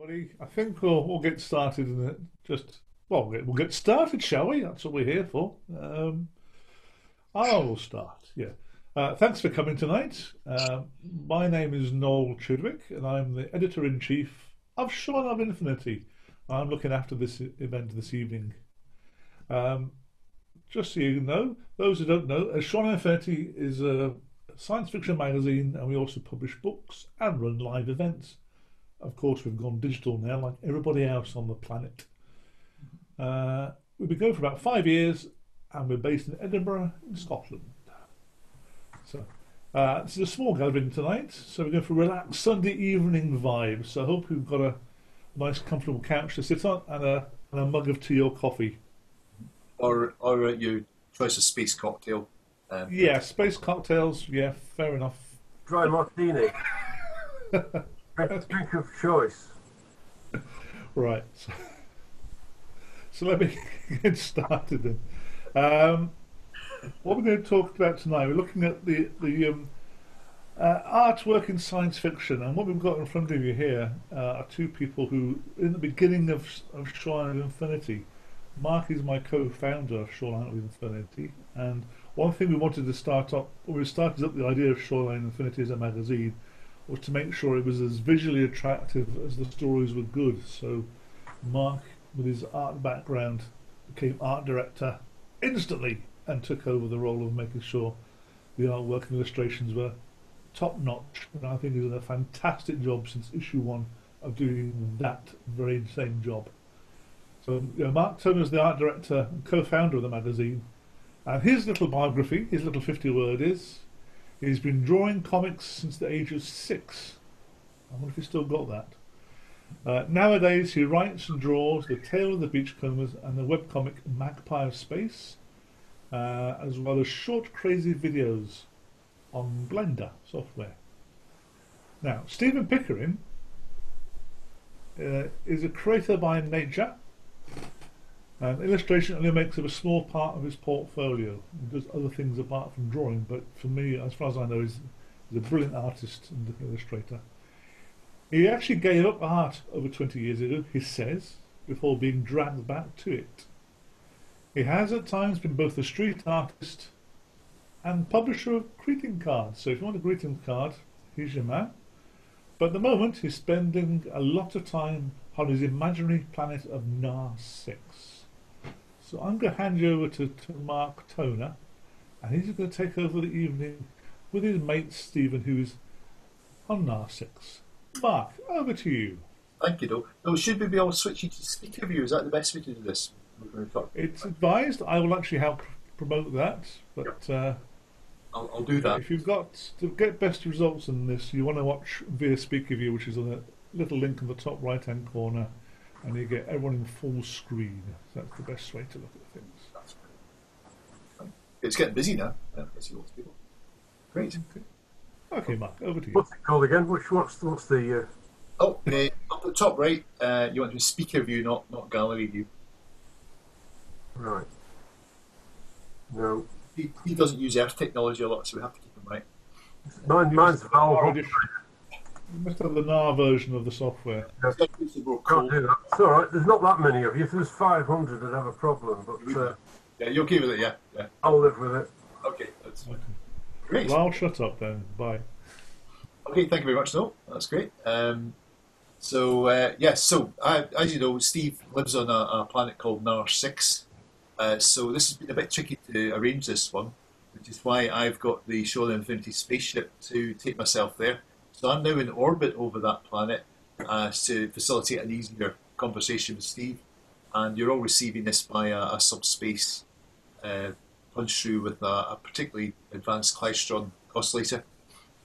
everybody. I think we'll, we'll get started in it. Just well, we'll get started, shall we? That's what we're here for. Um, I will start. Yeah. Uh, thanks for coming tonight. Uh, my name is Noel Chidwick, and I'm the editor in chief of Shoreline of Infinity. I'm looking after this event this evening. Um, just so you know, those who don't know, uh, of Infinity is a science fiction magazine, and we also publish books and run live events. Of course, we've gone digital now, like everybody else on the planet. Uh, we've been going for about five years, and we're based in Edinburgh, in Scotland. So, uh, this is a small gathering tonight, so we're going for a relaxed Sunday evening vibes. So I hope you've got a nice, comfortable couch to sit on and a, and a mug of tea or coffee. Or, or uh, your choice of space cocktail. Um, yeah, space cocktails. Yeah, fair enough. Dry martini. drink of choice. Right. So, so let me get started then. Um, what we're going to talk about tonight, we're looking at the the um, uh, artwork in science fiction, and what we've got in front of you here uh, are two people who, in the beginning of of Shoreline of Infinity, Mark is my co-founder of Shoreline of Infinity, and one thing we wanted to start up, we started up the idea of Shoreline Infinity as a magazine, was to make sure it was as visually attractive as the stories were good. So Mark, with his art background, became art director instantly and took over the role of making sure the artwork and illustrations were top notch. And I think he's done a fantastic job since issue one of doing that very same job. So you know, Mark Toner is the art director and co-founder of the magazine, and his little biography, his little 50 word is, he's been drawing comics since the age of six. I wonder if he's still got that. Uh, nowadays, he writes and draws The Tale of the Beachcombers and the webcomic Magpie of Space, uh, as well as short, crazy videos on Blender software. Now, Stephen Pickering uh, is a creator by nature and illustration only makes up a small part of his portfolio. He does other things apart from drawing, but for me, as far as I know, he's, he's a brilliant artist and illustrator. He actually gave up art over 20 years ago, he says, before being dragged back to it. He has at times been both a street artist and publisher of greeting cards. So if you want a greeting card, he's your man. But at the moment, he's spending a lot of time on his imaginary planet of Naar 6. So I'm going to hand you over to, to Mark Toner, and he's going to take over the evening with his mate Stephen, who's on Naar 6. Mark, over to you. Thank you, Doug. Now, should we be able to switch you to speaker view? Is that the best way to do this? It's advised. I will actually help promote that, but uh, I'll, I'll, do that. If you've got to get best results in this, you want to watch via speaker view, which is on a little link in the top right hand corner and you get everyone in full screen. So that's the best way to look at things. That's great. It's getting busy now. Yeah, I see lots of people. Great. Okay. okay, Mark, over to you. What's it called again? Which what's the, what's the? Uh... Oh, uh, up at the top right, uh, you want to do speaker view, not not gallery view. Right. No. He, he doesn't use Earth technology a lot, so we have to keep him right. Mine, mine's Valve. You must have the Naar version of the software. Yeah. Can't do that. It's all right. There's not that many of you. If there's 500, I'd have a problem. But uh, yeah, you're okay with it. Yeah, yeah. I'll live with it. Okay, that's okay. great. Well, I'll shut up then. Bye. Okay, thank you very much. No, that's great. Um, so uh, yes, yeah, so I, as you know, Steve lives on a, a planet called Naar Six. Uh, so this has been a bit tricky to arrange this one, which is why I've got the Shoreline Infinity spaceship to take myself there. So I'm now in orbit over that planet uh, to facilitate an easier conversation with Steve. And you're all receiving this via a subspace uh, punch through with a, a, particularly advanced Klystron oscillator.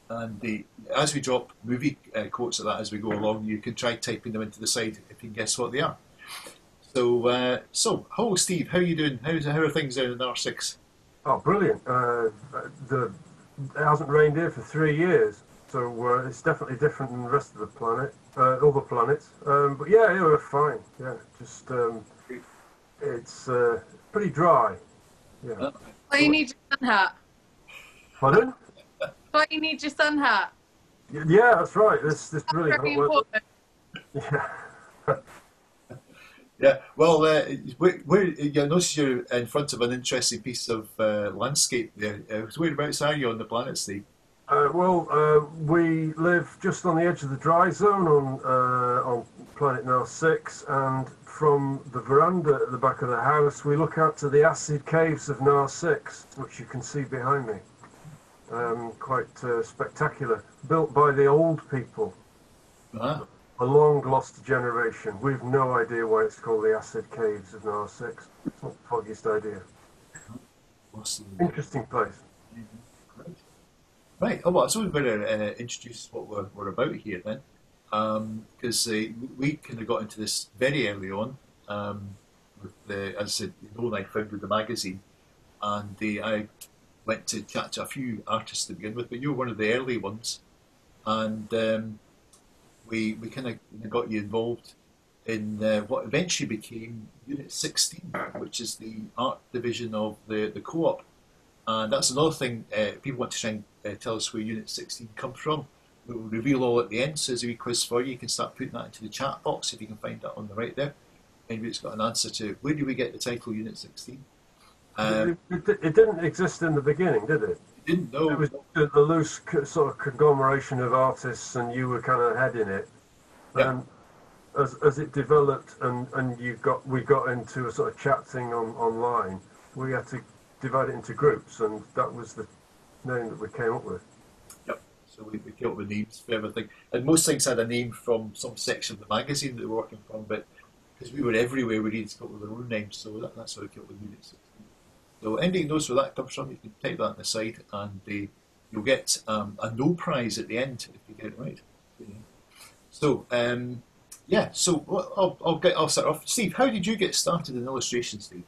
And the, as we drop movie uh, quotes of that as we go along, you can try typing them into the side if you can guess what they are. So, uh, so, hello, Steve. How are you doing? How's, how are things down in R6? Oh, brilliant. Uh, the, it hasn't rained here for three years, so uh, it's definitely different than the rest of the planet, uh, other planets. Um, but yeah, yeah, we're fine. Yeah, just um, it's uh, pretty dry. Yeah. Why you need your sun hat? Pardon? Why you need your sun hat? Yeah, that's right. This this really Very important. Yeah. Yeah, well, uh, where, where you notice you're in front of an interesting piece of uh, landscape there. Uh, so whereabouts are you on the planet, Steve? Uh, well, uh, we live just on the edge of the dry zone on uh, on planet Nars Six, and from the veranda at the back of the house, we look out to the acid caves of Nars Six, which you can see behind me. Um, quite uh, spectacular, built by the old people, Ah, a long lost generation. We've no idea why it's called the acid caves of Nars Six. It's not the foggiest idea. Interesting place. Right. Right. Oh, well, so we better uh, introduce what we're, we're about here then, because uh, we kind of got into this very early on. Um, with the, as I said, know, I founded the magazine, and the, I went to chat to a few artists to begin with, but you were one of the early ones, and um, we we kind of got you involved in uh, what eventually became Unit 16, which is the art division of the, the co-op. And that's another thing, uh, people want to try and uh, tell us where Unit 16 comes from. We'll reveal all at the end, so there's a wee quiz for you. You can start putting that into the chat box if you can find that on the right there. Maybe it's got an answer to where do we get the title Unit 16? Um, it, it, it didn't exist in the beginning, did it? didn't know. It was the, the loose sort of conglomeration of artists, and you were kind of heading it. Yeah. And as as it developed, and and you got we got into a sort of chat thing on online, we had to divide it into groups, and that was the name that we came up with. Yep. So we, we came up with names for everything. And most things had a name from some section of the magazine that we were working from, but because we were everywhere, we needed to come up with our own names. So that, that's how we came up with 16. So anybody knows where that comes from, you can type that on the side and uh, you'll get um, a no prize at the end if you get it right. Yeah. So, um, yeah, so I'll, I'll, get, I'll start off. Steve, how did you get started in illustration, Steve?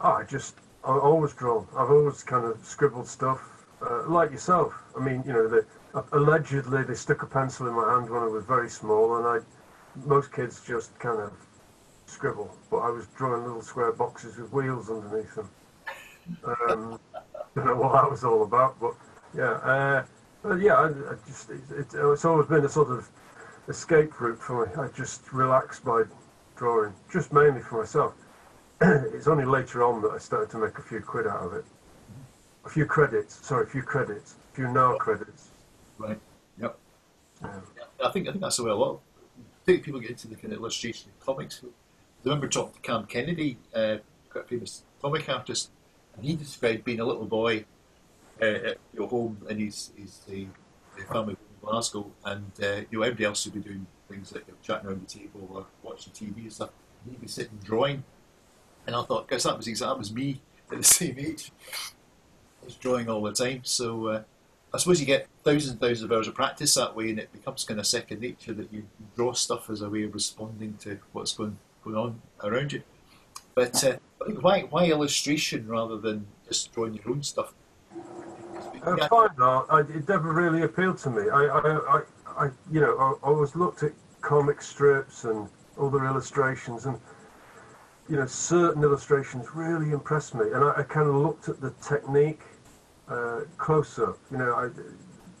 Oh, I just I've always drawn. I've always kind of scribbled stuff uh, like yourself. I mean, you know, allegedly they stuck a pencil in my hand when I was very small, and I most kids just kind of scribble, but I was drawing little square boxes with wheels underneath them. Um, don't know what that was all about, but yeah, uh, but yeah, I, I just it, it, it's always been a sort of escape route for me. I just relax by drawing, just mainly for myself. it's only later on that I started to make a few quid out of it. A few credits, sorry, a few credits, a few now credits. Right. Yep. Yeah. I think I think that's the way a lot of I think people get into the kind of illustration and comics. I remember talking to Cam Kennedy, uh, quite a famous comic artist, and he described being a little boy uh, at your home and his, his uh, family in Glasgow, and uh, you know everybody else would be doing things like you know, chatting around the table or watching TV and stuff. And he'd be sitting drawing, and I thought, guess that was exactly that was me at the same age. I was drawing all the time, so. Uh, I suppose you get thousands and thousands of hours of practice that way, and it becomes kind of second nature that you draw stuff as a way of responding to what's going going on around you. But uh, why why illustration rather than just drawing your own stuff? Uh, Yeah, fine art, I, it never really appealed to me. I, I, I, I you know, I, I always looked at comic strips and other illustrations, and you know, certain illustrations really impressed me, and I, I kind of looked at the technique uh, close up. You know, I,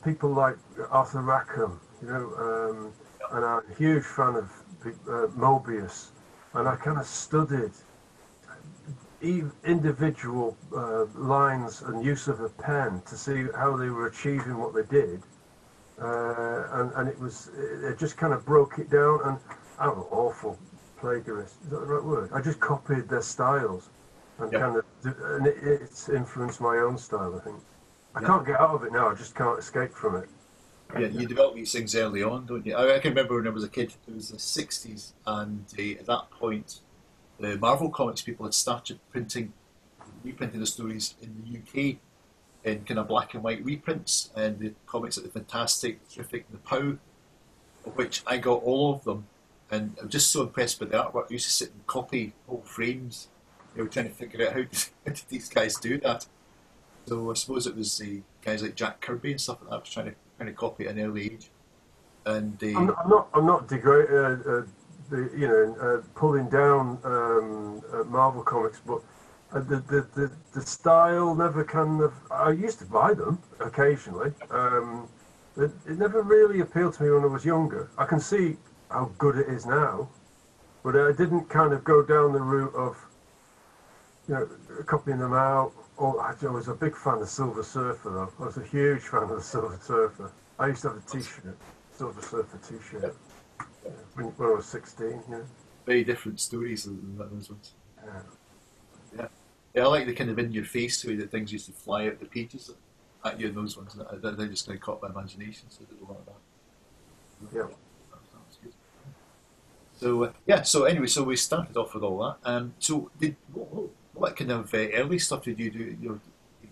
people like Arthur Rackham, you know, um, and I'm a huge fan of uh, Moebius, and I kind of studied individual uh, lines and use of a pen to see how they were achieving what they did. Uh, and, and it was, it just kind of broke it down. And I'm an awful plagiarist. Is that the right word? I just copied their styles and Yeah. kind of, and it, it's influenced my own style, I think. I Yeah. can't get out of it now. I just can't escape from it. yeah, you develop these things early on, don't you? I, I can remember when I was a kid. It was the '60s, and uh, at that point, the Marvel comics people had started printing, reprinting the stories in the UK in kind of black and white reprints, and the comics like the Fantastic, the Terrific, and the Pow, of which I got all of them, and I'm just so impressed by the artwork. I used to sit and copy whole frames. You know, trying to figure out how, how did these guys do that. So I suppose it was the guys like Jack Kirby and stuff like that. I was trying to trying to copy at an early age, and uh, I'm, not. I'm not degrade. Uh, uh, the, you know, uh, pulling down um, uh, Marvel comics, but uh, the, the the the style never kind of. I used to buy them occasionally. Um, it, it never really appealed to me when I was younger. I can see how good it is now, but I didn't kind of go down the route of, you know, copying them out. Or I was a big fan of Silver Surfer, though. I was a huge fan of the Silver Surfer. I used to have a T-shirt, Silver Surfer T-shirt, yeah, when, when I was 16. Yeah. Very different stories than those ones. Yeah. Yeah. Yeah, I like the kind of in your face way that things used to fly out the pages at you in those ones. They they just kind of caught my imagination, so I did a lot of that. Yeah. So uh, yeah, so anyway, so we started off with all that. Um, so did what, what, kind of uh, early stuff did you do? You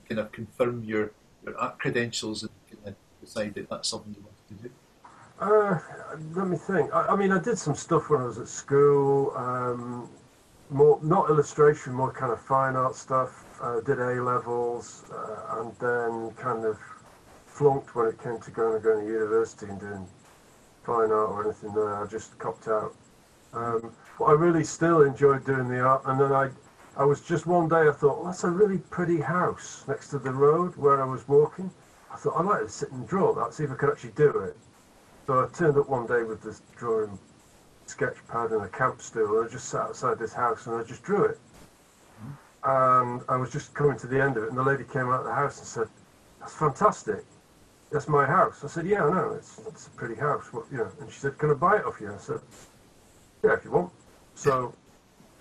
kind of confirm your your art credentials and kind of decide that that's something you wanted to do. Uh, let me think. I, I mean, I did some stuff when I was at school. Um, more not illustration, more kind of fine art stuff. Uh, did A levels, uh, and then kind of flunked when it came to going to going to university and doing fine art or anything there. I just copped out. Um, but I really still enjoyed doing the art, and then I, I was just one day I thought, well, that's a really pretty house next to the road where I was walking. I thought I'd like to sit and draw that, see if I could actually do it. So I turned up one day with this drawing sketch pad and a camp stool, and I just sat outside this house and I just drew it. And I was just coming to the end of it, and the lady came out of the house and said, "That's fantastic. That's my house." I said, "Yeah, I know. It's it's a pretty house. What, you know?" And she said, "Can I buy it off you?" I said, "Yeah, if you want." So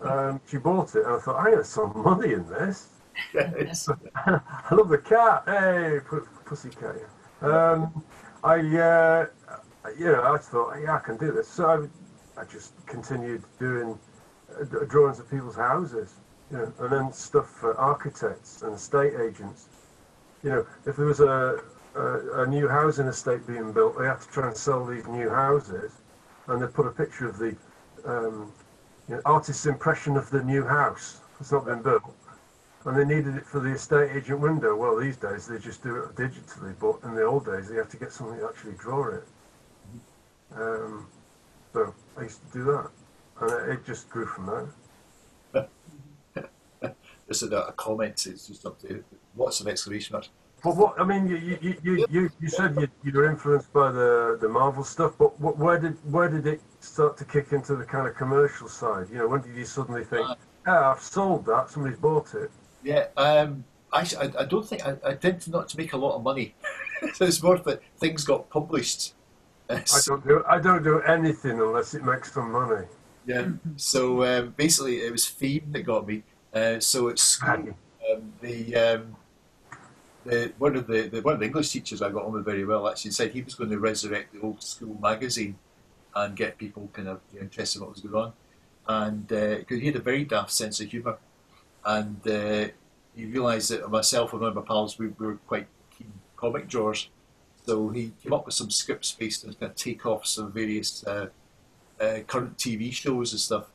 um, she bought it, and I thought, "I got some money in this." Yes. I love the cat. Hey, pu- pussy cat. yeah. Um, I, uh, you know, I thought, yeah, I can do this. So I, I just continued doing uh, drawings of people's houses, you know, and then stuff for architects and estate agents. You know, if there was a, a, a new housing estate being built, they had to try and sell these new houses, and they put a picture of the um, you know, artist's impression of the new house. It's not been built and they needed it for the estate agent window. Well, these days they just do it digitally, but in the old days they have to get somebody to actually draw it. Um, so I used to do that, and it, it just grew from there. Is a, a comment. It's just up to lots of exclamation marks. But what I mean, you you, you, you, you said you, you were influenced by the, the Marvel stuff, but what, where did where did it start to kick into the kind of commercial side? You know, when did you suddenly think, Uh, "Ah, I've sold that. Somebody's bought it." Yeah, um, I, I, I don't think I, I tend not to make a lot of money. so it's more that things got published. I don't do I don't do anything unless it makes some money. Yeah. So um, basically, it was Theme that got me. Uh, so at school, um, the, um, the one of the, the one of the English teachers I got on with very well actually said he was going to resurrect the old school magazine and get people kind of interested in what was going on, and because he had a very daft sense of humour, and uh, he realised that myself and one of my pals we, we were quite keen comic drawers, so he came up with some scripts based on kind of takeoffs of various. Uh, uh, current TV shows and stuff,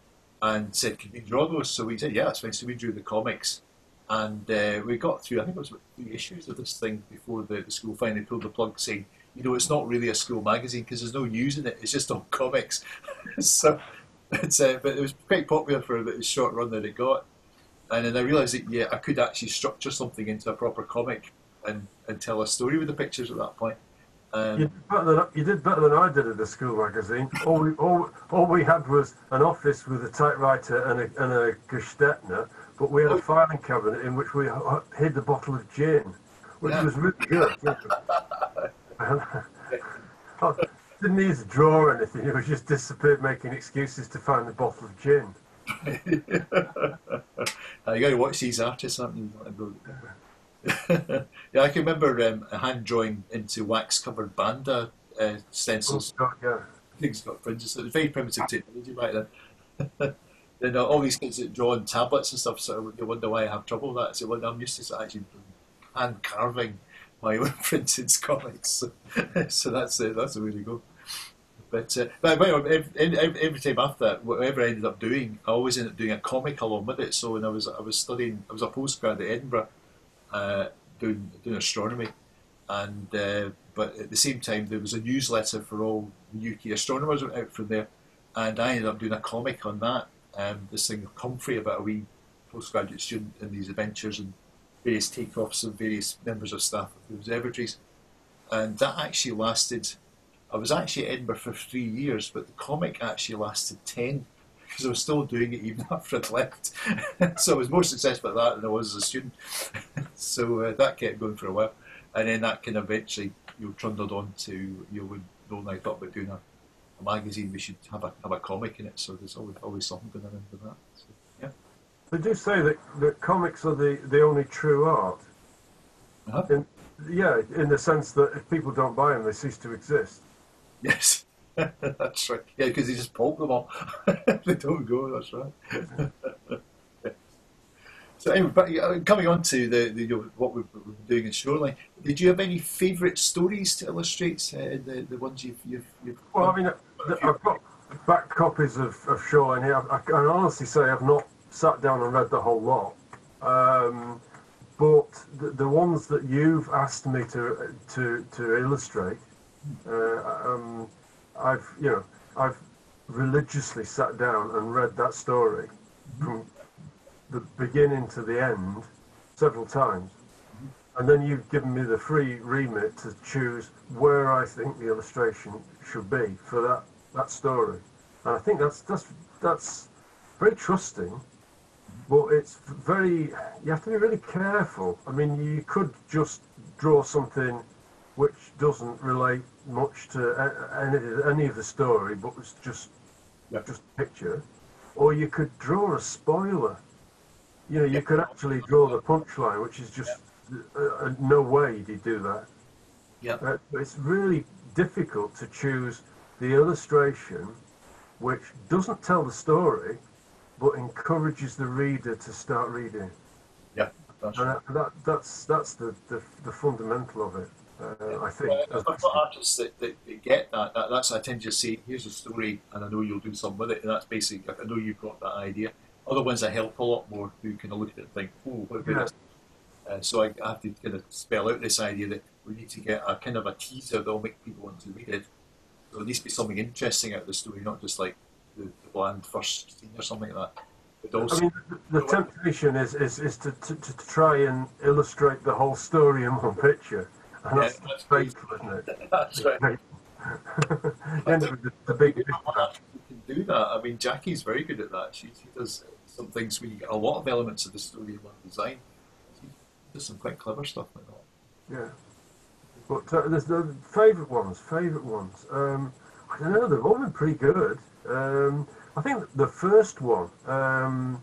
and said, "Can we draw those?" So we said, "Yeah, that's fine." So we drew the comics, and uh, we got through. I think it was about three issues of this thing before the, the school finally pulled the plug, saying, "You know, it's not really a school magazine because there's no news in it. It's just all comics." so, it's, uh, but it was quite popular for the short run that it got, and then I realised that yeah, I could actually structure something into a proper comic and, and tell a story with the pictures at that point. Um, You did, better than, you did better than I did at the school magazine. All we, all, all we had was an office with a typewriter and a, and a Gestetner, but we had a filing cabinet in which we hid the bottle of gin, which Yeah. was really good. I didn't need to draw or anything. It was just disappeared making excuses to find the bottle of gin. Uh, you got to watch these artists, haven't you? yeah, I can remember um, a hand drawing into wax covered banda uh, Oh, stencils. God, yeah. Things got fringes. So it was very primitive technology back then. Then all these kids that draw on tablets and stuff, so you wonder why I have trouble with that. So well, I'm used to sort of actually hand carving my own printed comics. so that's uh, that's the way to go. But uh, but every, every, every time after that, whatever I ended up doing, I always ended up doing a comic along with it. So when I was I was studying, I was a postgrad at Edinburgh, uh, doing doing astronomy, and uh, but at the same time there was a newsletter for all UK astronomers out from there, and I ended up doing a comic on that. Um, this thing of Comfrey about a wee postgraduate student and these adventures and various takeoffs of various members of staff of the observatories, and that actually lasted. I was actually at Edinburgh for three years, but the comic actually lasted ten. because I was still doing it even after I'd left. so I was more successful at that than I was as a student. so uh, that kept going for a while, and then that kind of eventually you know, trundled on to you know, when I thought about doing a, a magazine. We should have a have a comic in it. So there's always always something going on with that. So, yeah. They do say that, that comics are the, the only true art. Uh-huh. In, yeah, in the sense that if people don't buy them, they cease to exist. Yes. that's right. Yeah, because they just pulp them all. they don't go. That's right. so anyway, but uh, coming on to the, the you know, what we've been doing in Shoreline, did you have any favourite stories to illustrate uh, the the ones you've you've, you've Well, I mean, I've got back copies of, of Shoreline here. I, I can honestly say I've not sat down and read the whole lot. Um, but the, the ones that you've asked me to to, to illustrate, uh, um, I've you know I've religiously sat down and read that story from the beginning to the end several times. And then you've given me the free remit to choose where I think the illustration should be for that, that story. And I think that's that's that's very trusting, but it's very you have to be really careful. I mean, you could just draw something which doesn't relate much to any, any of the story, but it's just Yeah. just a picture, or you could draw a spoiler. You know, you could actually draw the punchline, which is just uh, no way you do that. Yeah. Uh, it's really difficult to choose the illustration which doesn't tell the story, but encourages the reader to start reading. Yeah, that's And right. that, that, that's that's the, the, the fundamental of it, uh, I think. Well, I've artists that, that, that get that, that. That's I tend to just say, here's a story, and I know you'll do something with it. And that's basically, I know you've got that idea. Other ones I help a lot more who kind of look at it and think, oh, what about Yeah. this? Uh, so I, I have to kind of spell out this idea that we need to get a kind of a teaser that will make people want to read it. So there needs to be something interesting out of the story, not just like the, the bland first scene or something like that. But also, I mean, the, the temptation is, is, is to, to, to try and illustrate the whole story in one picture. And Yeah, that's, fatal, isn't it? that's right. Up the, the big You can do that. I mean, Jackie's very good at that. She, she does some things where you get a lot of elements of the story in one design. She does some quite clever stuff like that. Yeah. But uh, there's the favourite ones, favourite ones. Um, I don't know, they've all been pretty good. Um, I think the first one, um,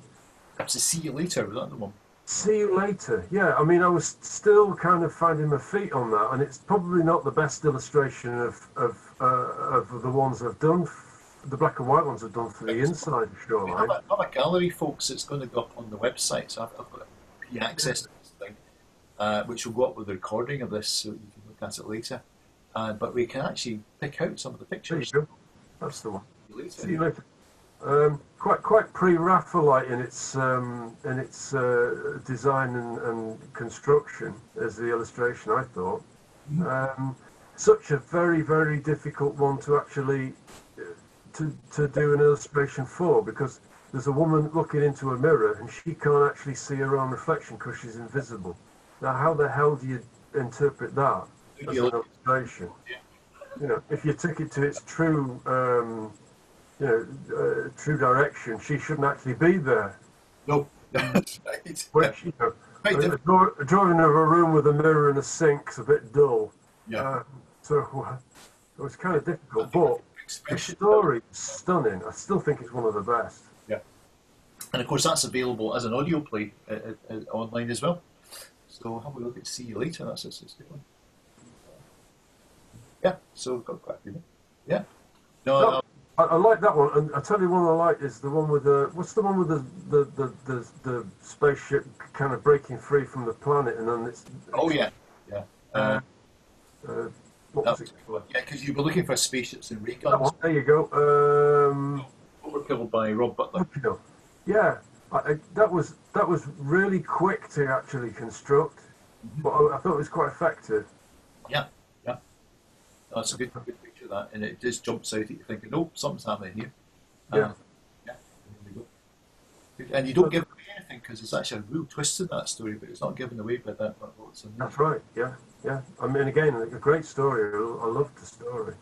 to see you later, was that the one? See You Later. Yeah, I mean, I was still kind of finding my feet on that, and it's probably not the best illustration of of, uh, of the ones I've done, f- the black and white ones I've done for the inside of We Shoreline. have a, have a gallery, folks, that's going to go up on the website. So I've, I've got access to uh, which will go up with the recording of this, so you can look at it later. Uh, but we can actually pick out some of the There you pictures go. That's the one. See You Later. Um, quite quite pre-Raphaelite in its um, in its uh, design and, and construction as the illustration. I thought um, such a very very difficult one to actually uh, to to do an illustration for because there's a woman looking into a mirror and she can't actually see her own reflection because she's invisible. Now, how the hell do you interpret that as an illustration? You know, if you took it to its true, um, you know, uh, true direction, she shouldn't actually be there. No, that's right. Which, you know, Quite a, drawing of a room with a mirror and a sink's a bit dull. Yeah. Uh, so it was kind of difficult, but the story is stunning. I still think it's one of the best. Yeah. And of course, that's available as an audio play uh, uh, online as well. So have a look at See You Later. That's, that's, that's a good one. Yeah, so we've got quite a few. Yeah. No, No. no, I, I like that one, and I tell you one I like is the one with the what's the one with the the, the, the, the spaceship kind of breaking free from the planet, and then it's oh, yeah. Yeah. Uh, uh, that was was it? a good one. Yeah, because you were looking for spaceships and ray That guns. one. There you go. Um, Overkill by Rob Butler. Overkill. Yeah, I, that was that was really quick to actually construct, but I, I thought it was quite effective. Yeah, yeah. That's a good, good picture of that. And it just jumps out at you thinking, oh, something's happening here. Yeah. Uh, yeah. There we go. And you don't give away anything because there's actually a real twist to that story, but it's not given away by that. But what's in there. That's right. Yeah, yeah. I mean, again, a great story. I, loved the story.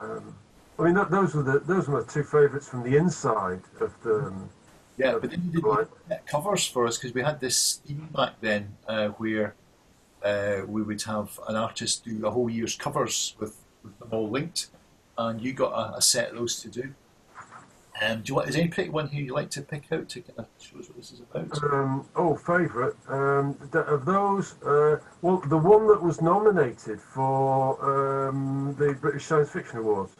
Um, I mean, that, those were the those were my two favourites from the inside of the. Um, Yeah, but then you did covers for us because we had this scheme back then uh, where uh, we would have an artist do a whole year's covers with, with them all linked, and you got a, a set of those to do. Um, do you want? Is there any one here you'd like to pick out to kind of show us what this is about? um, oh, favourite um, of those. Uh, well, the one that was nominated for um, the British Science Fiction Awards.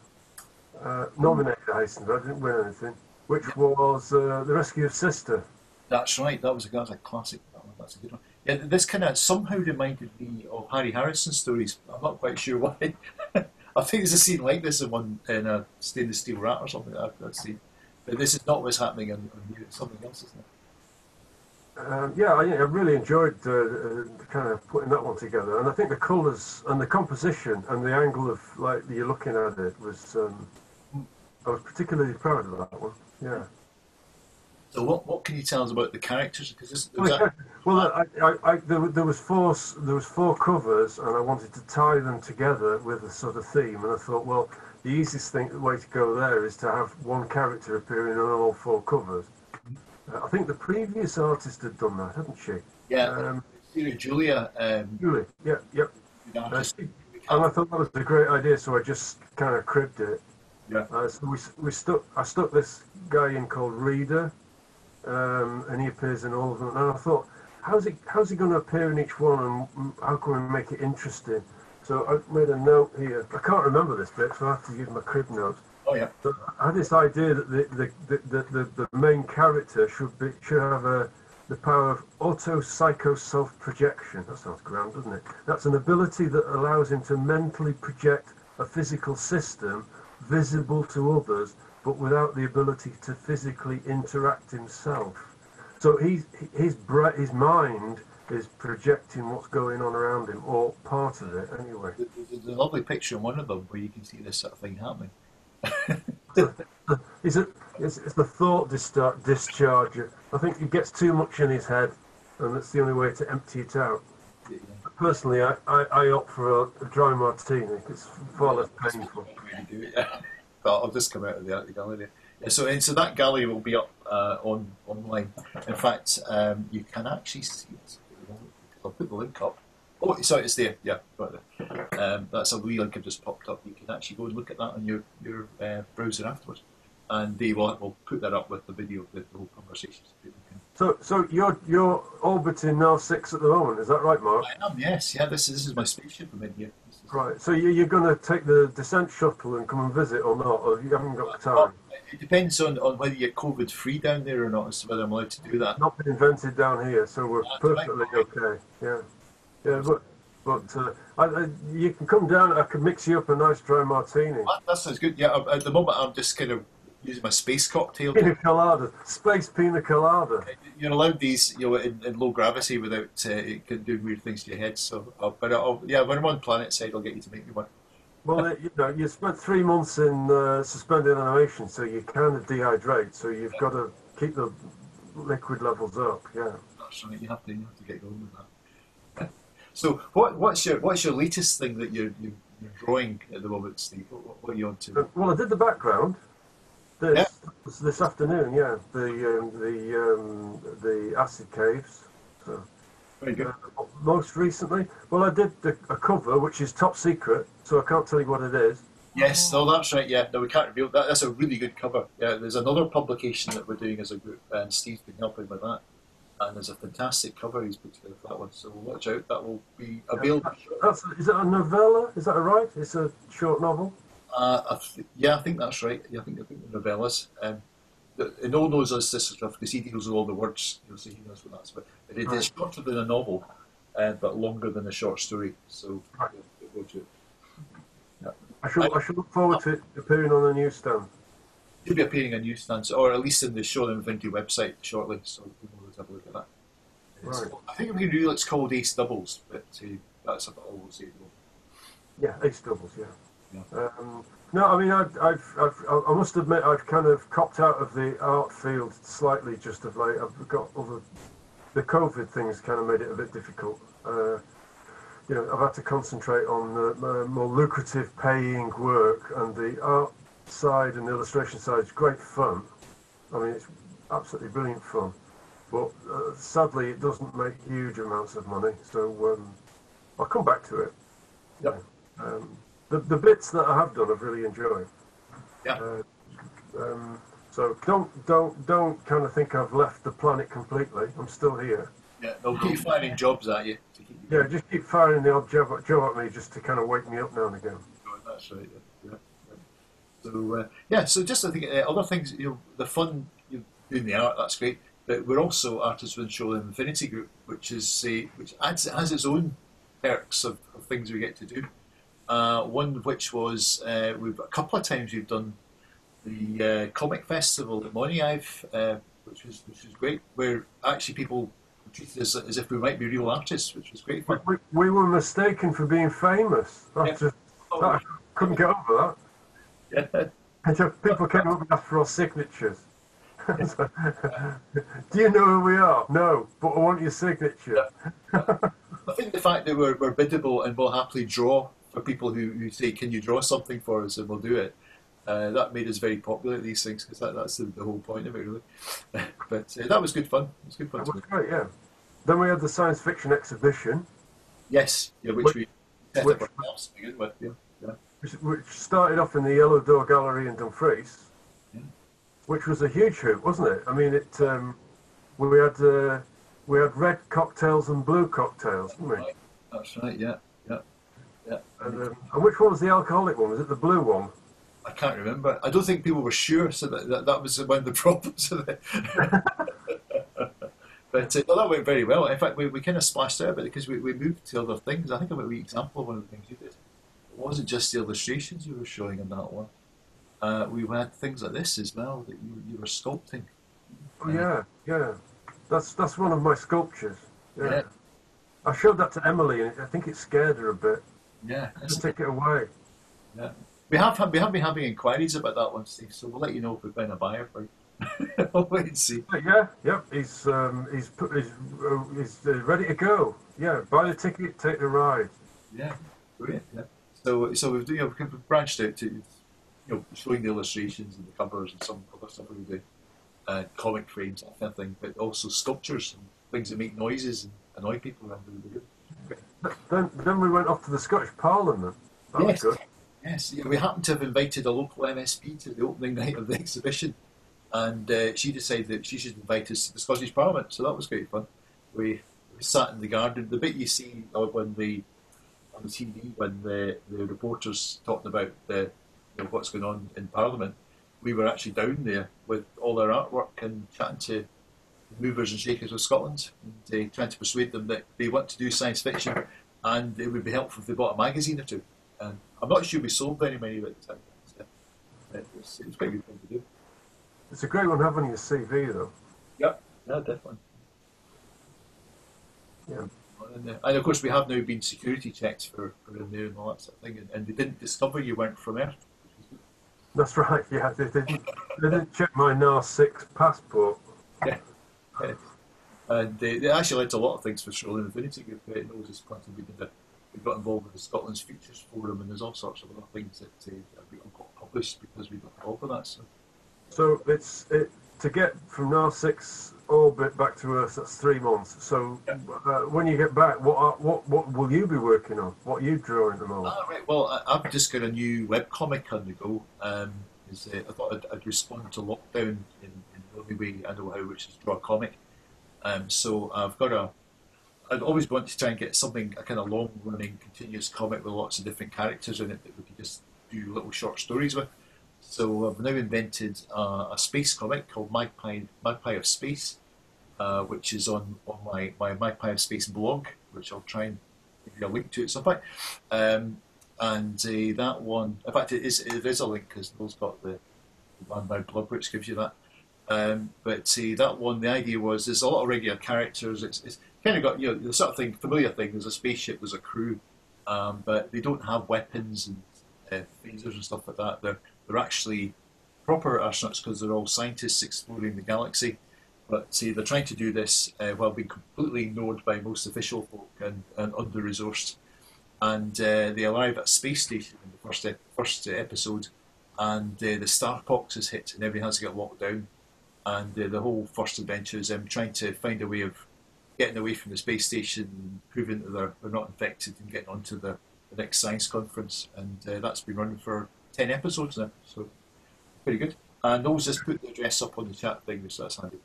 Uh, nominated, I hasten, but I didn't win anything. Which was uh, the Rescue of Sister. That's right. That was a, that was a classic. That one, That's a good one. Yeah, this kind of somehow reminded me of Harry Harrison stories. I'm not quite sure why. I think there's a scene like this in one in a stainless steel rat or something. I've, I've seen. But this is not what's happening on, on here. It's something else, isn't it? Um, yeah, I, I really enjoyed uh, uh, kind of putting that one together, and I think the colours and the composition and the angle of like you're looking at it was. Um, I was particularly proud of that one. Yeah. So what what can you tell us about the characters? Because this, Well, that, well, I, I, I, there, there was four there was four covers, and I wanted to tie them together with a sort of theme. And I thought, well, the easiest thing way to go there is to have one character appearing on all four covers. Uh, I think the previous artist had done that, hadn't she? yeah, Um, Julia, um, Julie. Yeah, yep. the Uh, and I thought that was a great idea, so I just kind of cribbed it. Yeah. Uh, so we, we stuck. I stuck this guy in called Reader, um, and he appears in all of them. And I thought, how's he how's he going to appear in each one, and how can we make it interesting? So I made a note here. I can't remember this bit, so I have to use my crib notes. Oh yeah, So I had this idea that the the, the, the, the, the main character should be should have a the power of auto psycho self projection. That sounds grand, doesn't it? That's an ability that allows him to mentally project a physical system visible to others, but without the ability to physically interact himself. So he's, his his mind is projecting what's going on around him, or part of it anyway. there's a lovely picture in one of them where you can see this sort of thing happening. Is it? It's, it's the thought discharger. I think he gets too much in his head, and that's the only way to empty it out. Yeah. Personally, I, I, I opt for a, dry martini. It's far less painful. Do it. but I'll just come out of the, the gallery. Yeah, so and so that gallery will be up uh, on online. In fact, um, you can actually see it. I'll put the link up. Oh, sorry, it's there. Yeah, got it. Um, that's a wee link I've just popped up. You can actually go and look at that on your your uh, browser afterwards, and they will will put that up with the video the, the whole conversation. so people can- So, so you're you're orbiting Naar six at the moment. Is that right, Mark? I am, yes, yeah. This is this is my spaceship I'm in here. Right. So you, you're going to take the descent shuttle and come and visit, or not? Or you haven't got the time? It depends on, on whether you're COVID free down there or not, as to whether I'm allowed to do that. Not been invented down here, so we're That's right. perfectly okay. Yeah. Yeah, but but uh, I, I, you can come down. I can mix you up a nice dry martini. That, that sounds good. Yeah, at the moment I'm just kind of using my space cocktail. Pina colada, space pina colada. You're allowed these, you know, in, in low gravity without uh, it can do weird things to your head. So, uh, but I'll, yeah, when I'm on planet side, I'll get you to make me one. Well, it, you know, you spent three months in uh, suspended animation, so you kind of dehydrate. So you've got to keep the liquid levels up. Yeah. That's right. You have to, you have to get going with that. so, what, what's your what's your latest thing that you're you're, drawing at the moment, Steve? What, what are you on Uh, to? Well, I did the background this this afternoon. Yeah, the um, the um, the acid caves. So. Very good. Uh, most recently, well, I did the, a cover which is top secret, so I can't tell you what it is. Yes, no, that's right. Yeah, no, we can't reveal that. That's a really good cover. Yeah, there's another publication that we're doing as a group, and Steve's been helping with that. And there's a fantastic cover he's put together for that one. So watch out. That will be available. That's is that a novella? Is that right? It's a short novel. Uh, I th- yeah, I think that's right. Yeah, I think I think the novellas. Um, and all knows us this stuff because he deals with all the words. You know, so he knows what that's about. But it is shorter than a novel, uh, but longer than a short story. So Right. yeah, watch it. I should I should look forward to it appearing on the newsstand. It should be appearing on newsstands, or at least in the Shoreline of Infinity website shortly. So people will have a look at that. Right. I think we can do it's called Ace Doubles, but uh, that's about all we'll say. at the moment. Yeah, ace doubles. Yeah. Um, no, I mean I've, I've, I've I must admit I've kind of copped out of the art field slightly just of late. I've got other the COVID things kind of made it a bit difficult. Uh, you know, I've had to concentrate on the more lucrative paying work, and the art side and the illustration side is great fun. I mean, it's absolutely brilliant fun. But uh, sadly, it doesn't make huge amounts of money. So um, I'll come back to it. Yep. Um, the, the bits that I have done, I've really enjoyed. Yeah. Uh, um, so don't don't don't kind of think I've left the planet completely. I'm still here. Yeah, they'll keep firing jobs at you. To keep Yeah, just keep firing the odd job, job at me just to kind of wake me up now and again. going. That's right. Yeah. yeah. So uh, yeah, so just I think uh, other things, you know, the fun you know, doing the art, that's great. But we're also artists with Show Infinity Group, which is uh, which adds has its own perks of, of things we get to do. Uh, one of which was uh, we've a couple of times we've done the uh, comic festival at Moniaive, uh, which was which was great. Where actually people treated us as if we might be real artists, which was great We, fun. we, we were mistaken for being famous. That's Yeah. just, that, couldn't get over Yeah. that. And so people came up and asked for our signatures. So, Do you know who we are? No, but I want your signature. I think the fact that we're, we're biddable and we'll happily draw for people who, who say, "Can you draw something for us?" and we'll do it. Uh, that made us very popular at these things because that, that's the, the whole point of it, really. but uh, that was good fun. It was good fun. That was great, yeah. Then we had the science fiction exhibition, Yes, yeah, which, Which- we set which- up ourselves to begin with. Yeah, yeah. which, which started off in the Yellow Door Gallery in Dumfries, Yeah. which was a huge hoot, wasn't it? I mean, it. Um, we had uh, we had red cocktails and blue cocktails, didn't we? Right. That's right. Yeah, yeah. And, um, and which one was the alcoholic one? Was it the blue one? I can't remember. I don't think people were sure, so that that, that was one of the problems of it. but uh, no, that went very well. In fact, we, we kind of splashed out a bit because we, we moved to other things. I think I'm a wee example of one of the things you did. It wasn't just the illustrations you were showing in that one. Uh, we had things like this as well that you, you were sculpting. Oh yeah, yeah. That's that's one of my sculptures. Yeah. Yeah. I showed that to Emily, and I think it scared her a bit. Yeah, To take it away. yeah. We have we have been having inquiries about that one, Steve. So we'll let you know if we find a buyer for it. we'll wait and see. But yeah, yep. He's um, he's put, he's uh, he's uh, ready to go. Yeah, buy the ticket, take the ride. Yeah, brilliant. Yeah. So, so we've you know, of branched out to, you know, showing the illustrations and the covers and some other stuff we do, uh, comic frames, that kind of thing, but also sculptures and things that make noises and annoy people around the room. Then then we went off to the Scottish Parliament. That Yes. was good. Yes, yeah, we happened to have invited a local MSP to the opening night of the exhibition, and uh, she decided that she should invite us to the Scottish Parliament. So that was great fun. We, we sat in the garden. The bit you see uh, when the on the TV when the, the reporters talking about the you know, what's going on in Parliament, we were actually down there with all our artwork and chatting to movers and shakers of Scotland, and uh, trying to persuade them that they want to do science fiction, and it would be helpful if they bought a magazine or two. And I'm not sure we sold very many at the time. So it, was, it was quite a good thing to do. It's a great one having your CV though. Yeah, definitely. Yeah. And, uh, and of course, we have now been security checked for, for in there and all that sort of thing, and, and they didn't discover you weren't from Earth. which was good. That's right. Yeah, they didn't they didn't check my Naar six passport. And they, they actually led to a lot of things for Shoreline Infinity Group. Uh, it was just we did a, we got involved with the Scotland's Futures Forum, and there's all sorts of other things that uh, we got published because we got involved with that. So So it's it to get from Naar six orbit back to Earth. That's three months. So Yeah. uh, when you get back, what are, what what will you be working on? What are you drawing at the moment? Ah, right. Well, I, I've just got a new webcomic on the go. Um, is, uh, I thought I'd, I'd respond to lockdown in only way I know how, which is draw a comic. Um, so I've got a. I'd always wanted to try and get something, a kind of long running, continuous comic with lots of different characters in it that we could just do little short stories with. So I've now invented uh, a space comic called Magpie, Magpie of Space, uh, which is on, on my, my Magpie of Space blog, which I'll try and give you a link to at some point. Um, and uh, that one, in fact, it is, it is a link because Bill's got the, the by blog which gives you that. Um, but uh, that one, the idea was there's a lot of regular characters. It's, it's kind of got you know the sort of thing, familiar thing. There's a spaceship, there's a crew, um, but they don't have weapons and uh, phasers and stuff like that. They're they're actually proper astronauts because they're all scientists exploring the galaxy. But see, they're trying to do this uh, while being completely ignored by most official folk and, and under resourced. And uh, they arrive at a space station in the first first episode, and uh, the Starpox has hit, and everything has to get locked down. And uh, the whole first adventure is them trying to find a way of getting away from the space station, proving that they're, they're not infected, and getting onto the, the next science conference. And uh, that's been running for 10 episodes now, so pretty good. And Noel's just put the address up on the chat thing, so that's handy.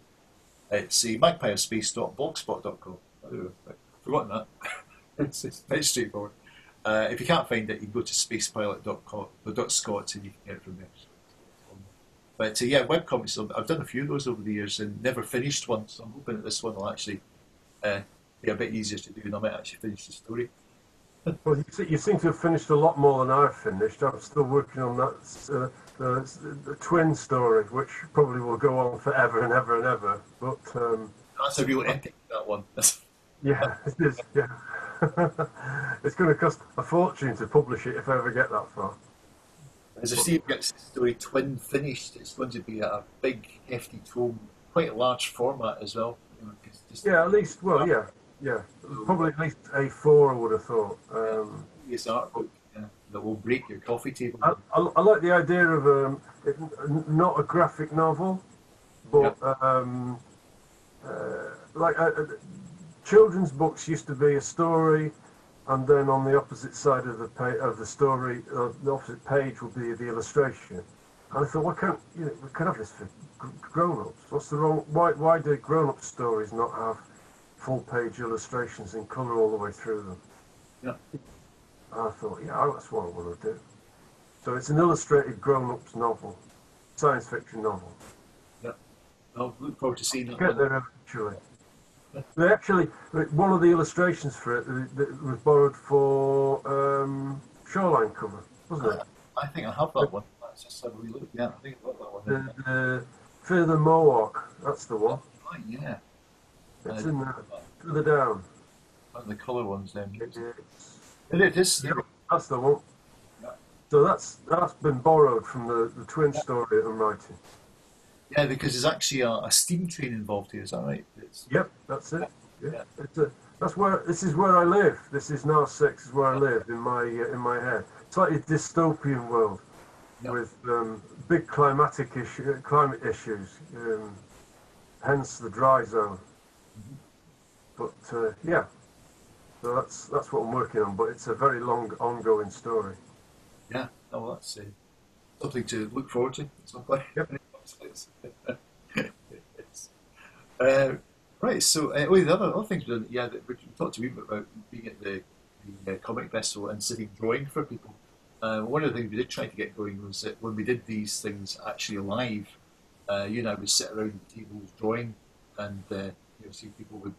It's uh, magpierspace.blogspot.com. Oh, I've forgotten that. it's, it's very straightforward. Uh, if you can't find it, you can go to spacepilot.scot and you can get it from there. But uh, yeah, webcomics, I've- I've done a few of those over the years and never finished one, so I'm hoping that this one will actually uh, be a bit easier to do and I might actually finish the story. Well, you, se- you seem to have finished a lot more than I've finished. I'm still working on that uh, the, the twin story, which probably will go on forever and ever and ever. But um, That's a real epic, that one. yeah, it is. Yeah, it's going to cost a fortune to publish it if I ever get that far. As I if Steve gets the story twin finished, it's going to be a big, hefty tome, quite a large format as well. You know, Yeah, at least. Well, yeah, yeah, probably at least a four. I would have thought. Um, It's art book yeah, that will break your coffee table. I, I, I like the idea of um, it, not a graphic novel, but um, uh, like uh, uh, children's books used to be a story, and then on the opposite side of the pa- of the story, uh, the opposite page would be the illustration. And I thought, why can't you know, we could have this for grown-ups? What's the wrong? Why why do grown-up stories not have full-page illustrations in colour all the way through them? Yeah. And I thought, yeah, that's what I want to do. So it's an illustrated grown-ups novel, science fiction novel. I'll look forward to seeing that Get there eventually. They actually, one of the illustrations for it uh, that was borrowed for um, Shoreline cover, wasn't it? I think I have that one. Let's just a wee look. Yeah, I think I've got that one. The, the Fear the Mohawk, that's the one. Oh, yeah. It's Uh, in there, further down. Of the colour ones then. It's- It is. Yep. That's the one. Yeah. So that's that's been borrowed from the, the twin story that I'm writing. Yeah, because there's actually a, a steam train involved here. Is that right? It's, Yep, that's it. Yeah. Yeah, it's a, that's where this is where I live. This is Naar six is where I live in my uh, in my head. It's like a dystopian world Yeah. with um, big climatic issue, climate issues. Um, hence the dry zone. But uh, yeah, so that's that's what I'm working on. But it's a very long ongoing story. Yeah. Oh, that's uh, something to look forward to. at some point. Yep. It's- uh, right. So, uh, well, the other, other things, yeah, that we talked to you about being at the, the uh, comic festival and sitting drawing for people. Uh, one of the things we did try to get going was that when we did these things actually live, uh, you and I would sit around the tables drawing, and uh, you know, see people would,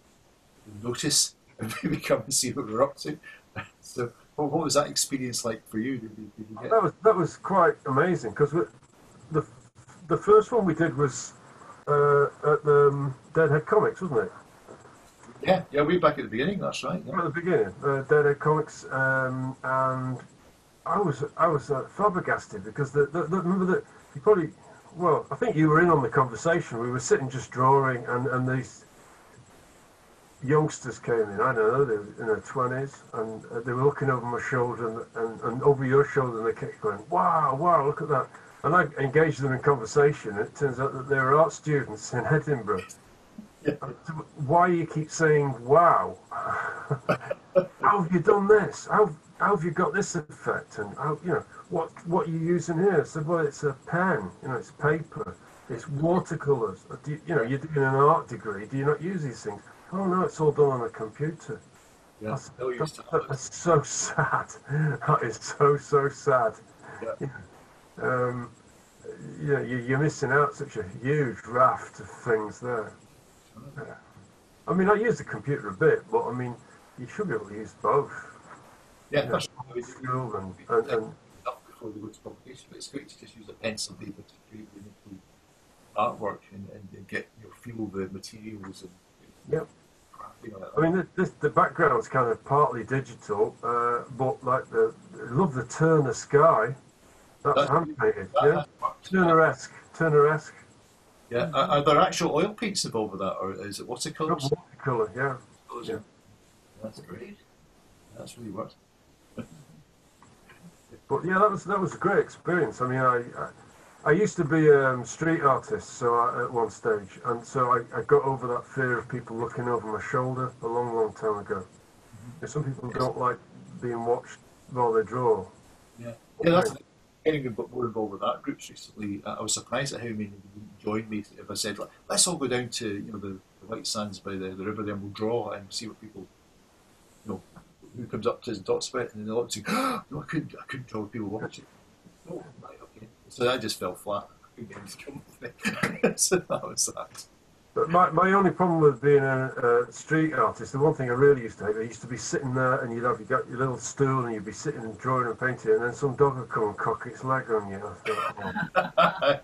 notice and maybe come and see what we're up to. so, what, was that experience like for you? Did did you That was that was quite amazing because the first one we did was uh, at the um, Deadhead Comics, wasn't it? Yeah, yeah, way back at the beginning. That's right. Yeah. at the beginning, uh, Deadhead Comics, um, and I was I was uh, flabbergasted because the, the, the remember that you probably well I think you were in on the conversation. We were sitting just drawing, and, and these youngsters came in. I don't know they were in their twenties, and uh, they were looking over my shoulder and, and, and over your shoulder, and they kept going, "Wow, wow, look at that!" And I engaged them in conversation. It turns out that they were art students in Edinburgh. Yeah. Why you keep saying "wow"? how have you done this? How, how have you got this effect? And how, you know, what what are you using here? I said, well, it's a pen. You know, it's paper. It's watercolors. Uh, Do you, you know, you're doing an art degree. Do you not use these things? Oh no, it's all done on a computer. Yeah. That's, No, that's, used to have it. that's so sad. That is so so sad. Yeah. Um, you know, you, you're missing out such a huge raft of things there. I mean, I use the computer a bit, but I mean, you should be able to use both. Yeah, Yeah. that's we do. School and, and, and before they go to publication, but it's great to just use a pencil paper to create unique artwork and, and get you know, feel the materials and Yep. I mean, the, this, the background's kind of partly digital, uh, but like the I love the Turner sky. That's That- hand painted, that yeah. has worked. Turner-esque, Turner-esque. Yeah, are, are there actual oil paints involved with that, or is it watercolors? Watercolor, yeah. Colours, Yeah. That's great. That's really worked. But yeah, that was that was a great experience. I mean, I I, I used to be a um, street artist, so I, at one stage, and so I, I got over that fear of people looking over my shoulder a long, long time ago. And Some people don't like being watched while they draw. Yeah, yeah, that's getting a bit more involved with art groups recently. I I was surprised at how many joined me. If I said, like, "Let's all go down to you know the, the White Sands by the, the river, then we'll draw and see what people, you know, who comes up to us and talks about it." And they look to, ah, "No, I couldn't, I couldn't draw people watching." Oh, right, okay. So I just fell flat. I couldn't get anything so that was that. But my, my only problem with being a, a street artist, the one thing I really used to hate, I used to be sitting there and you'd have you got your little stool and you'd be sitting and drawing and painting, and then some dog would come and cock its leg on you. Oh.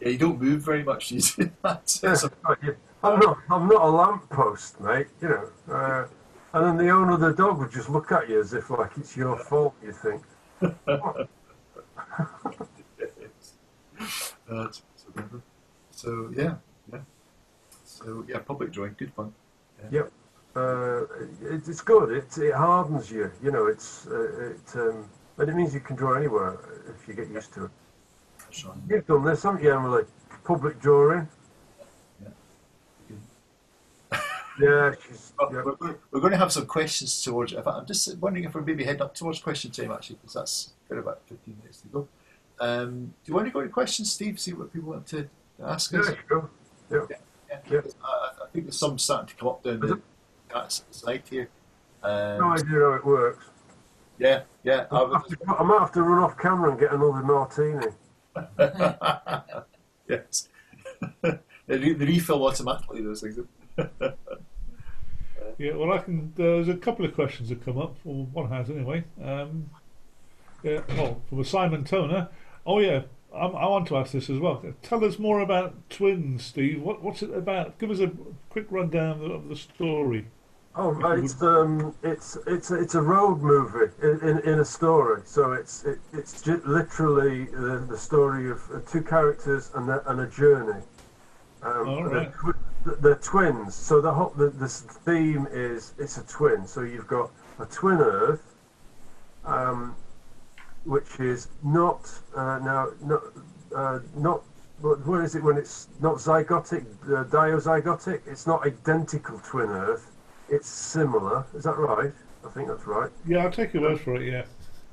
yeah, you don't move very much. You see that. So it's a- Right, yeah. I'm not I'm not a lamppost, mate. You know. Uh, and then the owner of the dog would just look at you as if like it's your fault. You think. Uh, so, yeah. So yeah, public drawing, good fun. Yep. Uh, it, it's good. It it hardens you. You know. It's uh, it um, and it means you can draw anywhere if you get used to it. Sure. You've done this, haven't you, Emily? Public drawing. Yeah. Yeah, she's. Well, Yeah. we're, we're- going to have some questions towards. I'm just wondering if we're maybe heading up towards question time actually, because that's got about 15 minutes to go. Um, do you want to go to questions, Steve? See what people want to ask Yeah, us. sure. Yeah. Yeah. I, I think there's some starting to come up down the chat side here. Um, No idea how it works. yeah, yeah. I I, would- have to, I might have to run off camera and get another martini. yes. they, re- they refill automatically, those things. Yeah, well, I can. There's a couple of questions that come up, or one has anyway. Um, yeah, oh, from a Simon Toner. Oh yeah, I, I want to ask this as well. Tell us more about twins, Steve. What, what's it about? Give us a quick rundown of, of the story. Oh, right, it's um, it's it's it's a road movie in, in, in a story. So it's it, it's literally the, the story of uh, two characters and a, and a journey. Um, All they're, right. they're twins. So the whole the, this theme is it's a twin. So you've got a twin Earth, um, which is not uh, now not uh, not. What is it when it's not zygotic, uh, diozygotic? It's not identical twin Earth. It's similar. Is that right? I think that's right. Yeah, I'll take your word for it. Yeah.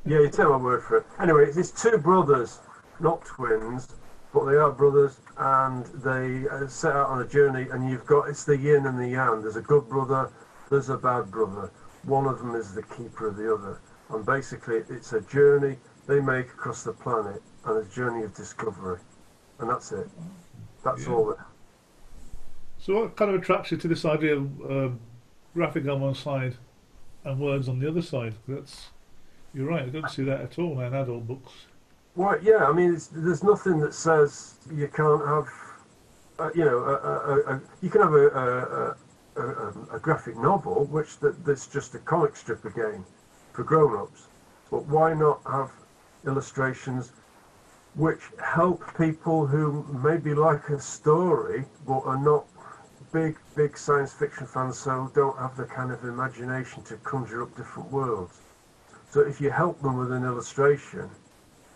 Yeah, you take my word for it. Anyway, it's two brothers, not twins, but they are brothers, and they uh, set out on a journey. And you've got it's the yin and the yang. There's a good brother, there's a bad brother. One of them is the keeper of the other, and basically it's a journey they make across the planet, and a journey of discovery, and that's it. That's Yeah. all. It, So, what kind of attracts you to this idea of um, graphic on one side and words on the other side? That's you're right. I don't see that at all in adult books. Well, yeah, I mean, it's, there's nothing that says you can't have, uh, you know, a, a, a, you can have a, a, a, a, a graphic novel, which that, that's just a comic strip again for grown-ups. But why not have illustrations which help people who maybe like a story but are not big, big science fiction fans, so don't have the kind of imagination to conjure up different worlds. So if you help them with an illustration,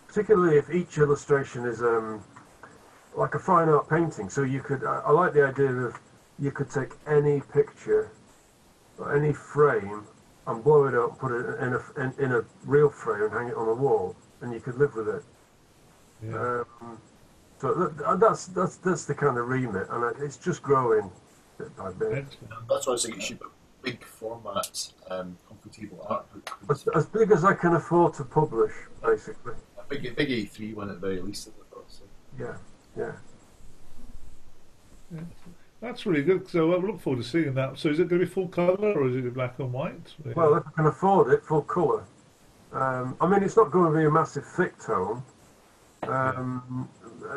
particularly if each illustration is um, like a fine art painting. So you could, I, I like the idea of you could take any picture or any frame and blow it up, put it in a, in, in a real frame and hang it on the wall, and you could live with it. Yeah. Um, so that, that's that's that's the kind of remit, and it's just growing bit by bit. That's why I was thinking you should put big format, um, comfortable art book. As, as big as I can afford to publish, basically. A big, big A3 one at the very least. I thought, so. Yeah, yeah. That's really good. So I look forward to seeing that. So is it going to be full colour or is it black and white? Well, if I can afford it, full colour. Um, I mean, it's not going to be a massive thick tone. Um,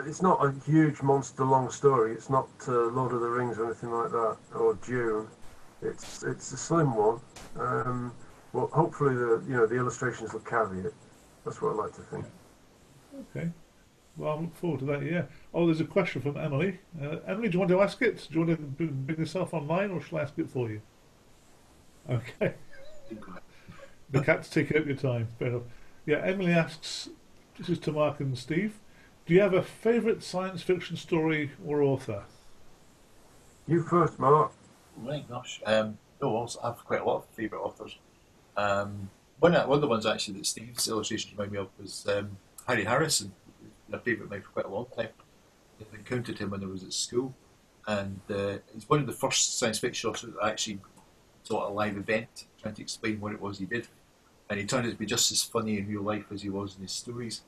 it's not a huge monster long story. It's not uh, Lord of the Rings or anything like that, or Dune. It's it's a slim one. Um, well, hopefully the you know the illustrations will carry it. That's what I like to think. okay. Well, I look forward to that. Yeah. Oh, there's a question from Emily. Uh, Emily, do you want to ask it? Do you want to b- bring yourself online, or shall I ask it for you? Okay. The cat's taking up your time. Fair enough. Yeah, Emily asks, this is to Mark and Steve, do you have a favourite science fiction story or author? You first, Mark. Right, gosh. Um, no, also, I have quite a lot of favourite authors. Um, one, of- one of the ones actually that Steve's illustrations remind me of was um, Harry Harrison. Been a favourite of mine for quite a long time. I encountered him when I was at school, and uh, he's one of the first science fiction authors that actually taught a live event trying to explain what it was he did. And he turned out to be just as funny in real life as he was in his stories.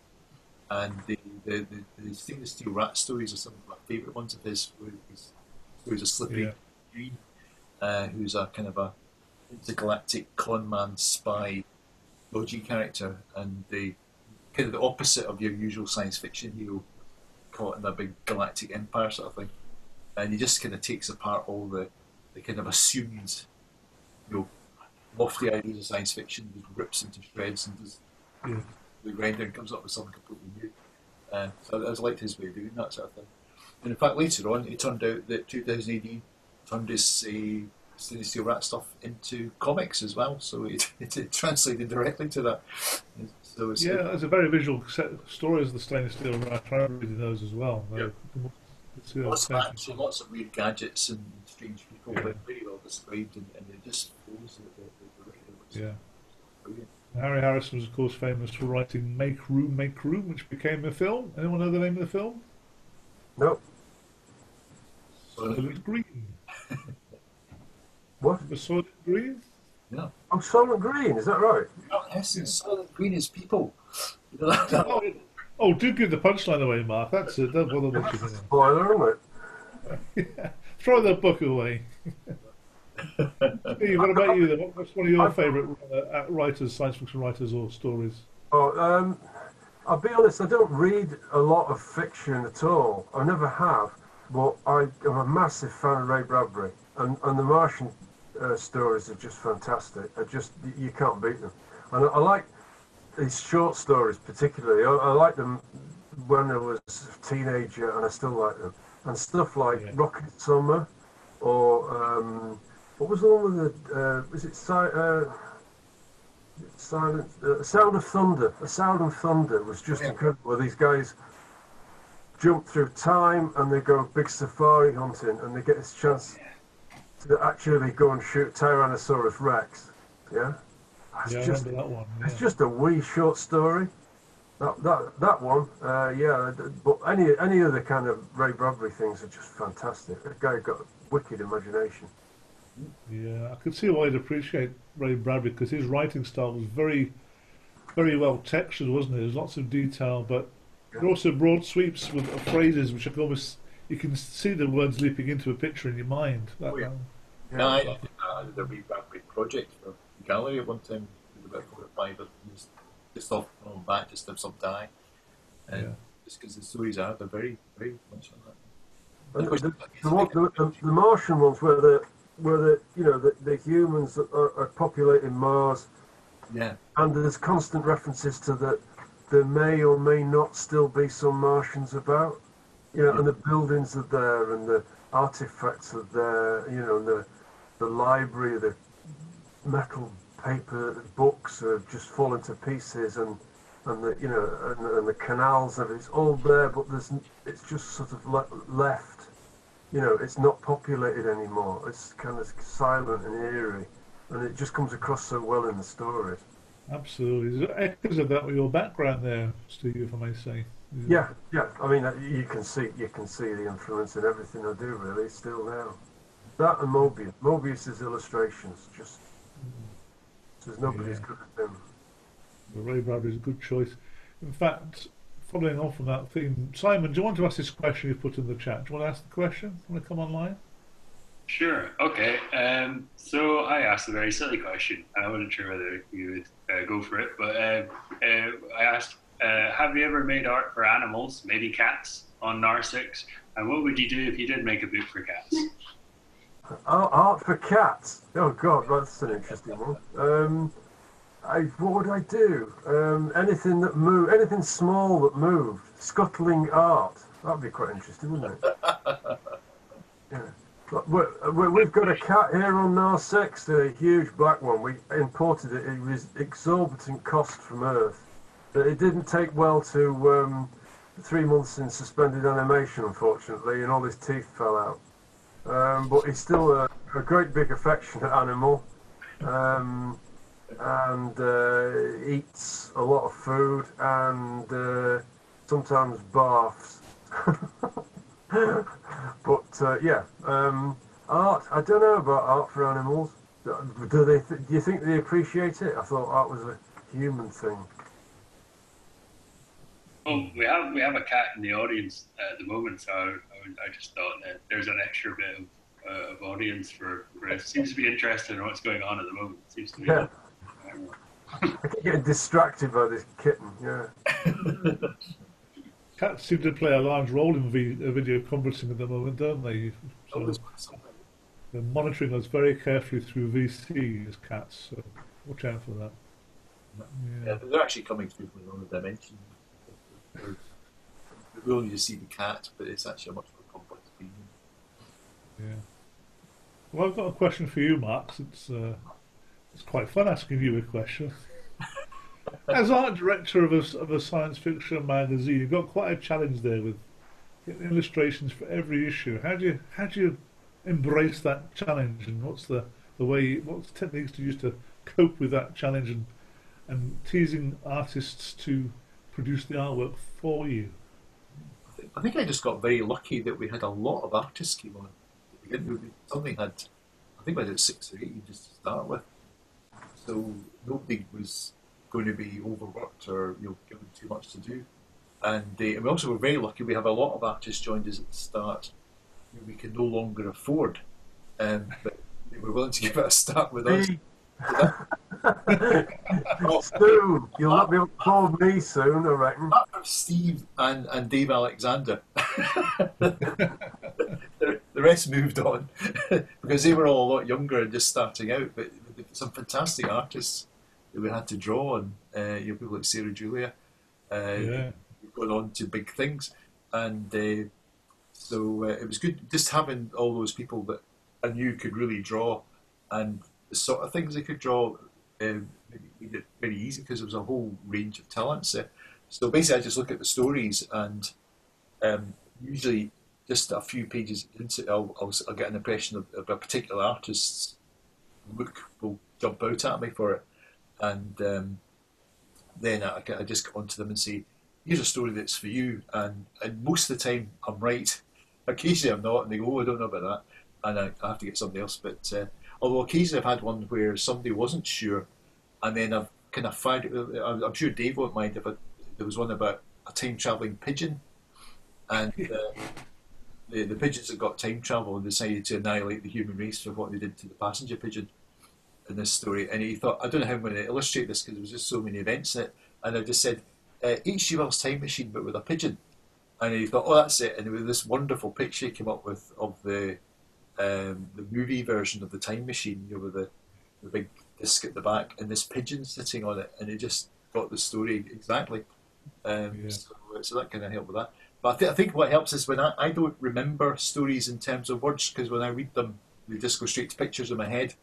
And the the, the, the stainless steel rat stories are some of my favourite ones of his. Where his stories of Slippery Yeah. Green, uh, who's a kind of a intergalactic con man spy dodgy character and the kind of the opposite of your usual science fiction hero caught in a big galactic empire sort of thing. And he just kind of takes apart all the, the kind of assumed, you know, lofty ideas of science fiction, just rips into shreds and does Yeah. the grinder and comes up with something completely new. Uh, so I always liked his way of doing that sort of thing. And in fact, later on, it turned out that 2000 AD turned his uh, stainless steel rat stuff into comics as well, so it, it, translated directly to that. So it's Yeah, there's a very visual set of stories of the stainless steel rat. I remember reading those as well. Yeah. It's, uh, lots of action, lots of weird gadgets and strange people, but very well described, and, and it just flows the, Yeah. brilliant. Harry Harrison was, of course, famous for writing Make Room, Make Room, which became a film. Anyone know the name of the film? Nope. So, Soylent Green. What? The Soylent Green? Yeah. Oh, Soylent Green, is that right? Oh, yes, it's Soylent Green is people. You know, that, that, Oh, oh, do give the punchline away, Mark. That's it. Don't bother That's watching a spoiler, isn't it? it. Throw the book away. Steve, what about you? Then? What's one of your favourite uh, writers, science fiction writers, or stories? Oh, um, I'll be honest, I don't read a lot of fiction at all. I never have, but I am a massive fan of Ray Bradbury, and, and the Martian uh, stories are just fantastic. I just you can't beat them, and I, I like these short stories particularly. I, I like them when I was a teenager, and I still like them. And stuff like Yeah. Rocket Summer, or um, what was the one with the uh, was it? Si- uh, Silent, uh, Sound of Thunder. A Sound of Thunder was just Yeah. incredible. Where these guys jump through time and they go big safari hunting and they get this chance to actually go and shoot Tyrannosaurus Rex. Yeah, That's Yeah, just that one. it's just a wee short story. That that that one, uh, yeah. But any any other kind of Ray Bradbury things are just fantastic. The guy got a wicked imagination. Yeah, I could see why you'd appreciate Ray Bradbury because his writing style was very, very well textured, wasn't it? There's lots of detail, but there are also broad sweeps with phrases which are almost you can see the words leaping into a picture in your mind. That, Oh, yeah. um, No, I, I did a wee Bradbury project for the gallery at one time. Did about four or five of them, just, just off on back, just have some die. And Yeah. just because the stories are, they're very, very much like that. And Of course, the, the, a one, big- the, the, the Martian ones where the where the you know the, the humans are, are populating Mars, yeah, and there's constant references to that there may or may not still be some Martians about. You know, and the buildings are there, and the artifacts are there. You know, and the the library, the metal paper books have just fallen to pieces, and and the you know and, and the canals of it's all there, but there's it's just sort of le- left. You know, it's not populated anymore. It's kind of silent and eerie, and it just comes across so well in the stories. absolutely. There's echoes of that with your background there, Steve, if I may say. Yeah, yeah. I mean, uh, you can see you can see the influence in everything I do. Really, still now. That and Moebius. Moebius's illustrations just there's nobody as Yeah. good as him. Well, Ray Bradbury's a good choice. In fact, following on from that theme, Simon, do you want to ask this question you've put in the chat? Do you want to ask the question? Want to come online? Sure. Okay. Um, so I asked a very silly question. I wasn't sure whether you would uh, go for it, but uh, uh, I asked, uh, "Have you ever made art for animals, maybe cats, on Naar Six? And what would you do if you did make a book for cats?" Oh, art for cats. Oh God, that's an interesting one. Um, I, what would I do? Um, anything that moved, anything small that moved, scuttling art. That'd be quite interesting, wouldn't it? yeah. We're, we've got a cat here on Naar Six, a huge black one. We imported it. It was exorbitant cost from Earth, But it didn't take well to um, three months in suspended animation, unfortunately, and all his teeth fell out. Um, but he's still a, a great big affectionate animal, um, and uh, eats a lot of food and uh, sometimes baths. but uh, yeah, um, art. I don't know about art for animals. Do they? Th- do you think they appreciate it? I thought art was a human thing. Well, we have we have a cat in the audience at the moment, so I, I just thought that there's an extra bit of, uh, of audience for, for it. Seems to be interested in what's going on at the moment. Seems to be. Yeah. I don't know. I keep getting distracted by this kitten. Yeah. Cats seem to play a large role in uh, video conferencing at the moment, don't they? So Always they're monitoring us very carefully through VC as cats, so watch out for that. Yeah, but they're actually coming through from another dimension. We only just see the cat, but it's actually a much more complex being. Yeah. Well, I've got a question for you, Mark. It's uh, it's quite fun asking you a question. As art director of a, of a science fiction magazine, you've got quite a challenge there with getting illustrations for every issue. How do you how do you embrace that challenge, and what's the the way what's the techniques to use to cope with that challenge and and teasing artists to produce the artwork for you? I think, I just got very lucky that we had a lot of artists came on. We something had, I think we had six or eight just to start with. So nobody was going to be overworked or you know given too much to do. And, uh, and we also were very lucky. We have a lot of artists joined us at the start we can no longer afford, um, but they were willing to give it a start with us. Me, soon. You'll not be able to call me soon, I reckon. Steve and, and Dave Alexander, the, the rest moved on because they were all a lot younger and just starting out. But some fantastic artists that we had to draw, on. uh, you know, people like Sarah Julia, uh, Yeah. who've gone on to big things, and uh, so uh, it was good just having all those people that I knew could really draw, and the sort of things they could draw. Made it very easy because there was a whole range of talents there. So basically, I just look at the stories and um, usually just a few pages into it, I'll, I'll, I'll get an impression of, of a particular artist's look will jump out at me for it, and um, then I, I just go on to them and say, "Here's a story that's for you," and, and most of the time I'm right. Occasionally I'm not, and they go, "Oh, I don't know about that," and I, I have to get somebody else. But uh, although occasionally I've had one where somebody wasn't sure, and then I've kind of found. I'm I'm sure Dave won't mind if I, there was one about a time traveling pigeon, and uh, the the pigeons that got time travel and decided to annihilate the human race for what they did to the passenger pigeon in this story. And he thought, I don't know how I'm going to illustrate this because there was just so many events in it. And I just said, uh, H.G. Wells' time machine, but with a pigeon. And he thought, oh, that's it. And with this wonderful picture he came up with of the um, the movie version of the time machine, you know, with the, the big disc at the back and this pigeon sitting on it. And it just got the story exactly. Um, Yeah. so, so that kind of helped with that. But I, th- I think what helps is when I, I don't remember stories in terms of words because when I read them, they just go straight to pictures in my head.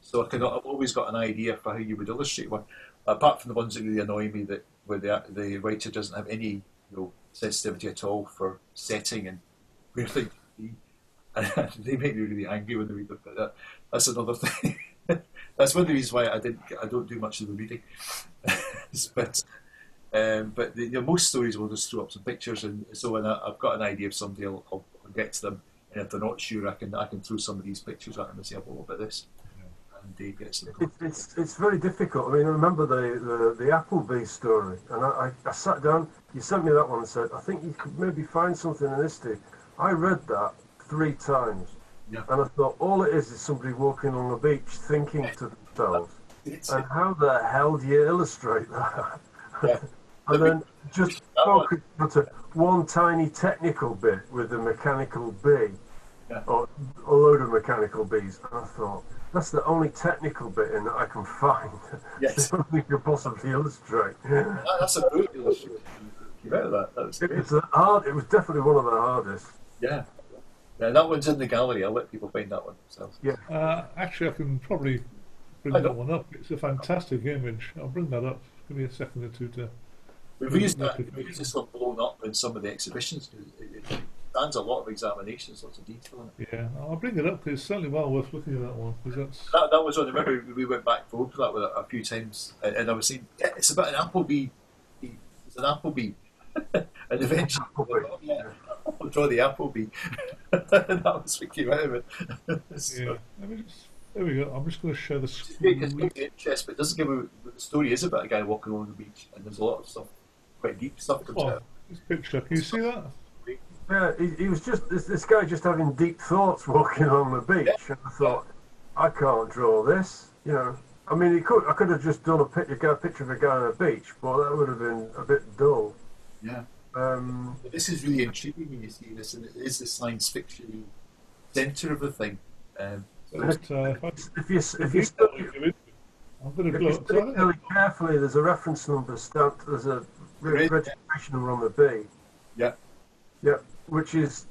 So I can, I've always got an idea for how you would illustrate one. Apart from the ones that really annoy me, that where the the writer doesn't have any you know sensitivity at all for setting and where things should be, and they make me really angry when they read them. But that, that's another thing. that's one of the reasons why I didn't I don't do much of the reading. but um, but the, you know, most stories will just throw up some pictures, and so when I, I've got an idea of somebody, I'll, I'll, I'll get to them, and if they're not sure, I can I can throw some of these pictures at them and say, "Well, what about this?" And they get some. It's it's very difficult. I mean, I remember the the, the Applebee story, and I, I, I sat down. You sent me that one and said, I think you could maybe find something in this. Steve. I read that three times, Yeah. and I thought all it is is somebody walking on the beach thinking to themselves. It's, And how the hell do you illustrate that? Yeah. and then just focus onto one tiny technical bit with the mechanical bee, Yeah. or a load of mechanical bees. And I thought, that's the only technical bit in that I can find. Yes. only you could possibly illustrate. that, that's a great illustration. Out of that. That It was the hard. It was definitely one of the hardest. Yeah. Yeah, that one's in the gallery. I'll let people find that one themselves. Uh, actually, I can probably bring that one up. It's a fantastic image. I'll bring that up. Give me a second or two to We've used that. We've used this one blown up in some of the exhibitions it, it stands a lot of examinations, lots of detail in it. Yeah, I'll bring it up because it's certainly well worth looking at that one because that's That, that was one. I remember we went back forward to that with a, a few times, and, and I was saying, yeah, it's about an Applebee. It's an Applebee, and eventually, Applebee, oh, yeah, I'll draw the Applebee. that was what came out it. so, yeah. Let me just, there we go. I'm just going to share the It's great 'cause it screen. gives you interest, but it doesn't give you. The story is about a guy walking along the beach, and there's a lot of stuff, quite deep stuff comes Oh, out. this picture. Can you see that? Yeah, he, he was just this, this guy just having deep thoughts walking along the beach, and I thought, I can't draw this. You know, I mean, he could I could have just done a picture, a picture of a guy on a beach, but that would have been a bit dull. Yeah. Um, this is really intriguing when you see this, and it is the science fiction centre of the thing. Um, so But, uh, if you if you study, I'm going to if you really carefully, there's a reference number stamped. There's a re- registration number on the B. Yeah. Yep, which is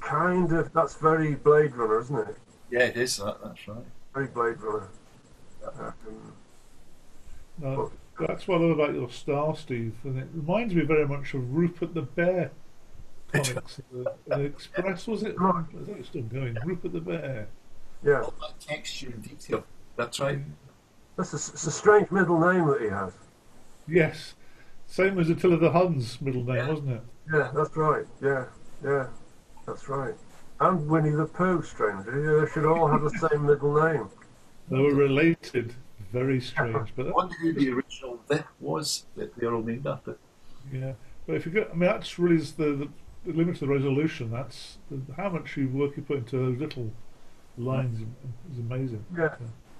kind of that's very Blade Runner, isn't it? yeah, it is. That, that's right. Very Blade Runner. Um, No, that's what I love about your style, Steve, and it reminds me very much of Rupert the Bear comics. the, uh, the Express was it? I think it's still going. Rupert the Bear. yeah, All that texture and detail. That's right. Mm. that's a, it's a strange middle name that he has. Yes, same as Attila the Hun's middle name, Yeah. wasn't it? Yeah, that's right. Yeah, yeah, that's right. And Winnie the Pooh, strangely, yeah, they should all have the same middle name. They were related. Very strange, but I wonder who the original the was that they're all named after. yeah. But if you go, I mean, that's really the, the, the limit to the resolution. That's the, how much you work you put into those little lines is amazing. Yeah.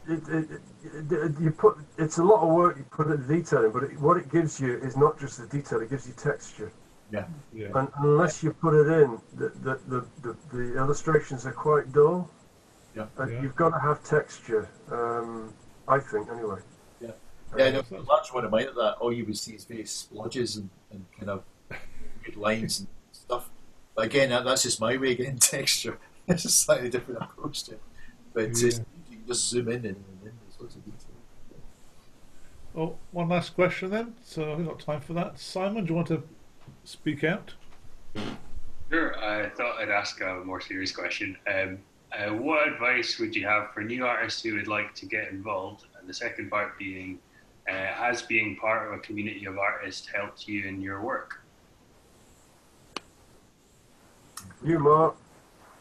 It, it, it, it, you put it's a lot of work you put in detailing, but it, what it gives you is not just the detail; it gives you texture. Yeah. Yeah. And unless you put it in, the the, the, the, the illustrations are quite dull. Yeah. And Yeah. you've got to have texture. Um, I think, anyway. Yeah. Yeah, Um, no, a large one of mine at that, all you would see is very splodges and, and kind of weird lines and stuff. But again, that, that's just my way of getting texture. It's a slightly different approach to it. But it's, Yeah. you can just zoom in and, and in, there's lots of detail. Oh, one last question then. So we've got time for that. Simon, do you want to speak out? Sure. I thought I'd ask a more serious question. Um, uh, what advice would you have for new artists who would like to get involved? And the second part being, uh, has being part of a community of artists helped you in your work? You, Mark.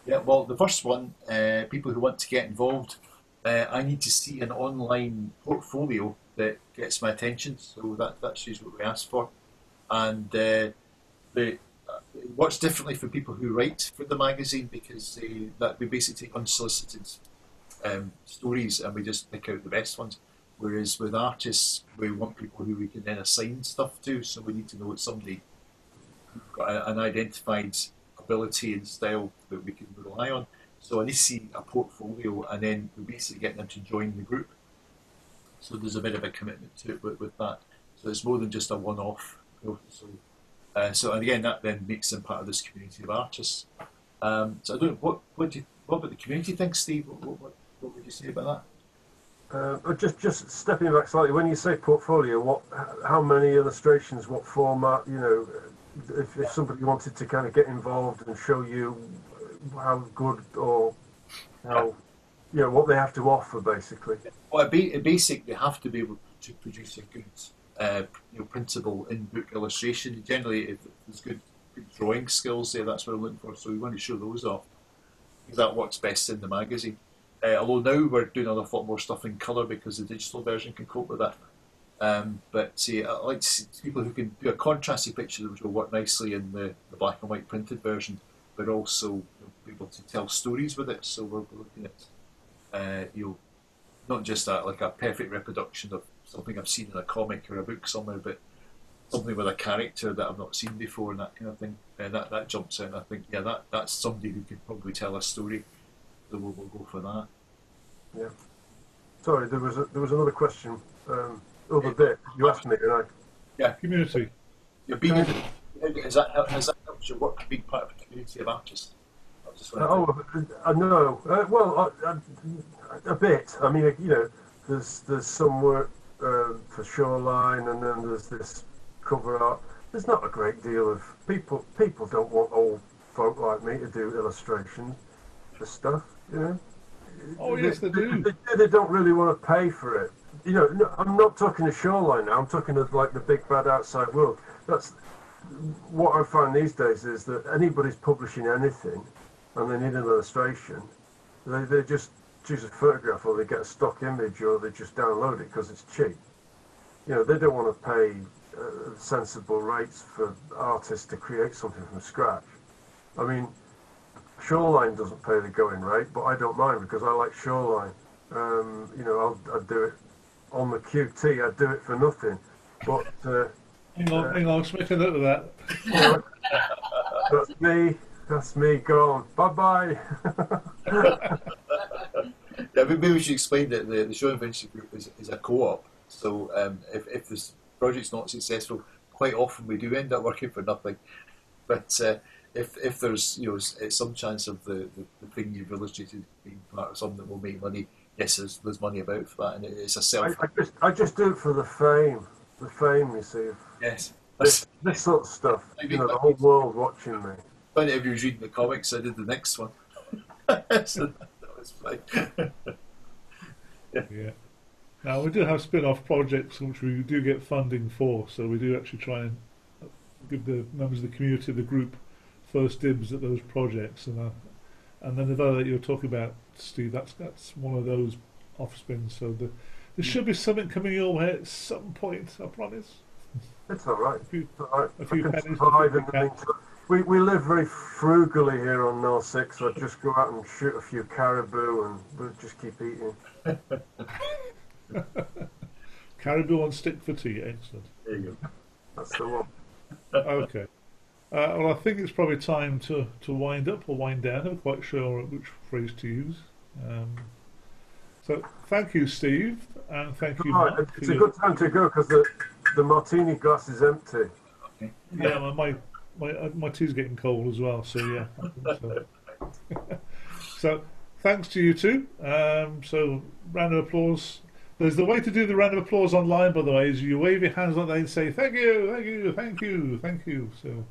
Yeah, well, the first one, uh, people who want to get involved, uh, I need to see an online portfolio that gets my attention. So that that's usually what we ask for. And uh, the, it works differently for people who write for the magazine because they, that we basically take unsolicited um, stories and we just pick out the best ones. Whereas with artists, we want people who we can then assign stuff to. So we need to know it's somebody who's got an identified ability and style that we can rely on. So I need to see a portfolio, and then we basically get them to join the group. So there's a bit of a commitment to it with, with that. So it's more than just a one-off. So, uh, so and again, that then makes them part of this community of artists. Um, so I don't know what what do you, what about the community think, Steve? What, what, what, would you say about that? Uh, just just stepping back slightly, when you say portfolio, what, how many illustrations, what format, you know, if, if somebody wanted to kind of get involved and show you how good or how, you know, what they have to offer, basically. Well, at ba- at basic, they have to be able to produce a good, uh, you know, printable in-book illustration. Generally, if there's good, good drawing skills there, that's what I'm looking for. So we want to show those off because that works best in the magazine. Uh, although now we're doing an awful lot more stuff in colour because the digital version can cope with that. Um, but see, I like to see people who can do a contrasty picture which will work nicely in the, the black and white printed version, but also you know, be able to tell stories with it. So we're, looking at uh, you know not just a, like a perfect reproduction of something I've seen in a comic or a book somewhere, but something with a character that I've not seen before and that kind of thing. And that, that jumps out. And I think, yeah, that that's somebody who can probably tell a story. So we'll, we'll go for that. Yeah. Sorry, there was a, there was another question, um, other bit. You asked me, and I, Yeah, Community. You're being, has that has that helped your work being part of a community of artists? I just oh, I know. Uh, well, uh, uh, a bit. I mean, you know, there's there's some work uh, for Shoreline, and then there's this cover art. There's not a great deal of people. People don't want old folk like me to do illustration for stuff. You know. Oh, yes, they do. They, they don't really want to pay for it. You know, no, I'm not talking a shoreline now. I'm talking of like the big bad outside world. That's what I find these days is that anybody's publishing anything, and they need an illustration. They they just choose a photograph, or they get a stock image, or they just download it because it's cheap. You know, they don't want to pay uh, sensible rates for artists to create something from scratch. I mean, Shoreline doesn't pay the going rate, but I don't mind because I like Shoreline. Um, you know, I'll, I'd do it on the QT. I'd do it for nothing. But uh, Hang on, hang on, make a note of that. you know, that's me. That's me gone. Bye bye. Yeah, maybe we should explain that the, the Show Invention Group is, is a co-op. So um, if, if this project's not successful, quite often we do end up working for nothing. But uh, if if there's you know some chance of the, the, the thing you've illustrated being part of something that will make money, yes, there's, there's money about for that, and it, it's a self. I just I just do it for the fame. The fame, you see. yes, This, this sort of stuff. I You know, the whole world watching me. funny if you was reading the comics. I did the next one. so that was fine. Yeah. Now we do have spin-off projects which we do get funding for, so we do actually try and give the members of the community, the group, first dibs at those projects, and uh, and then the other that you're talking about, Steve, that's that's one of those off spins. So the, there should be something coming your way at some point, I promise. It's all right. A few, It's all right. A I few can pennies, survive in the meantime. We, we live very frugally here on Naar 6, so I just go out and shoot a few caribou and we'll just keep eating. caribou on stick for tea, excellent. There you go. That's the one. Okay. Uh, well, I think it's probably time to, to wind up or wind down. I'm not quite sure which phrase to use. Um, so, thank you, Steve, and thank you, Right, Mark. it's a your- good time to go because the, the martini glass is empty. yeah, my my my, uh, my tea's getting cold as well. So yeah. So. so thanks to you two. Um, so round of applause. There's the way to do the round of applause online, by the way, is you wave your hands like that and say thank you, thank you, thank you, thank you. So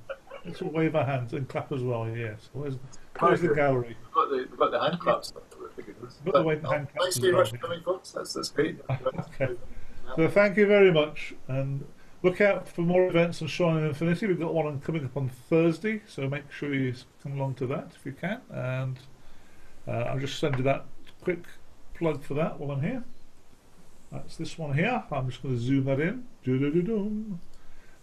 let's all wave our hands and clap as well. Yes. Where's, where's the gallery? We've got the we've got the hand claps. Got the way- hand claps Thanks very much for coming, folks. That's that's great. Okay. So thank you very much, and look out for more events on Shoreline of Infinity. We've got one coming up on Thursday, so make sure you come along to that if you can. And uh, I'll just send you that quick plug for that while I'm here. That's this one here. I'm just going to zoom that in. Doo-doo-doo-doom.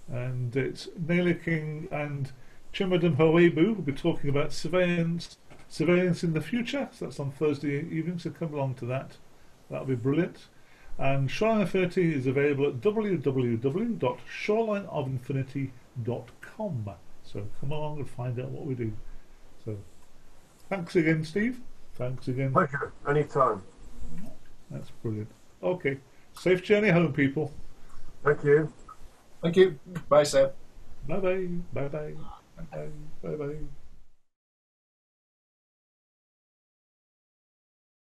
And it's Naylor King and Chimedum Ohaegbu will be talking about surveillance, surveillance in the future. So that's on Thursday evening. So come along to that. That'll be brilliant. And Shoreline Infinity is available at www.shorelineofinfinity.com. So come along and find out what we do. So thanks again, Steve. Thanks again. Pleasure. Anytime. That's brilliant. Okay. Safe journey home, people. Thank you. Thank you. Bye, Sam. Bye bye. Bye bye. Bye bye. Bye bye.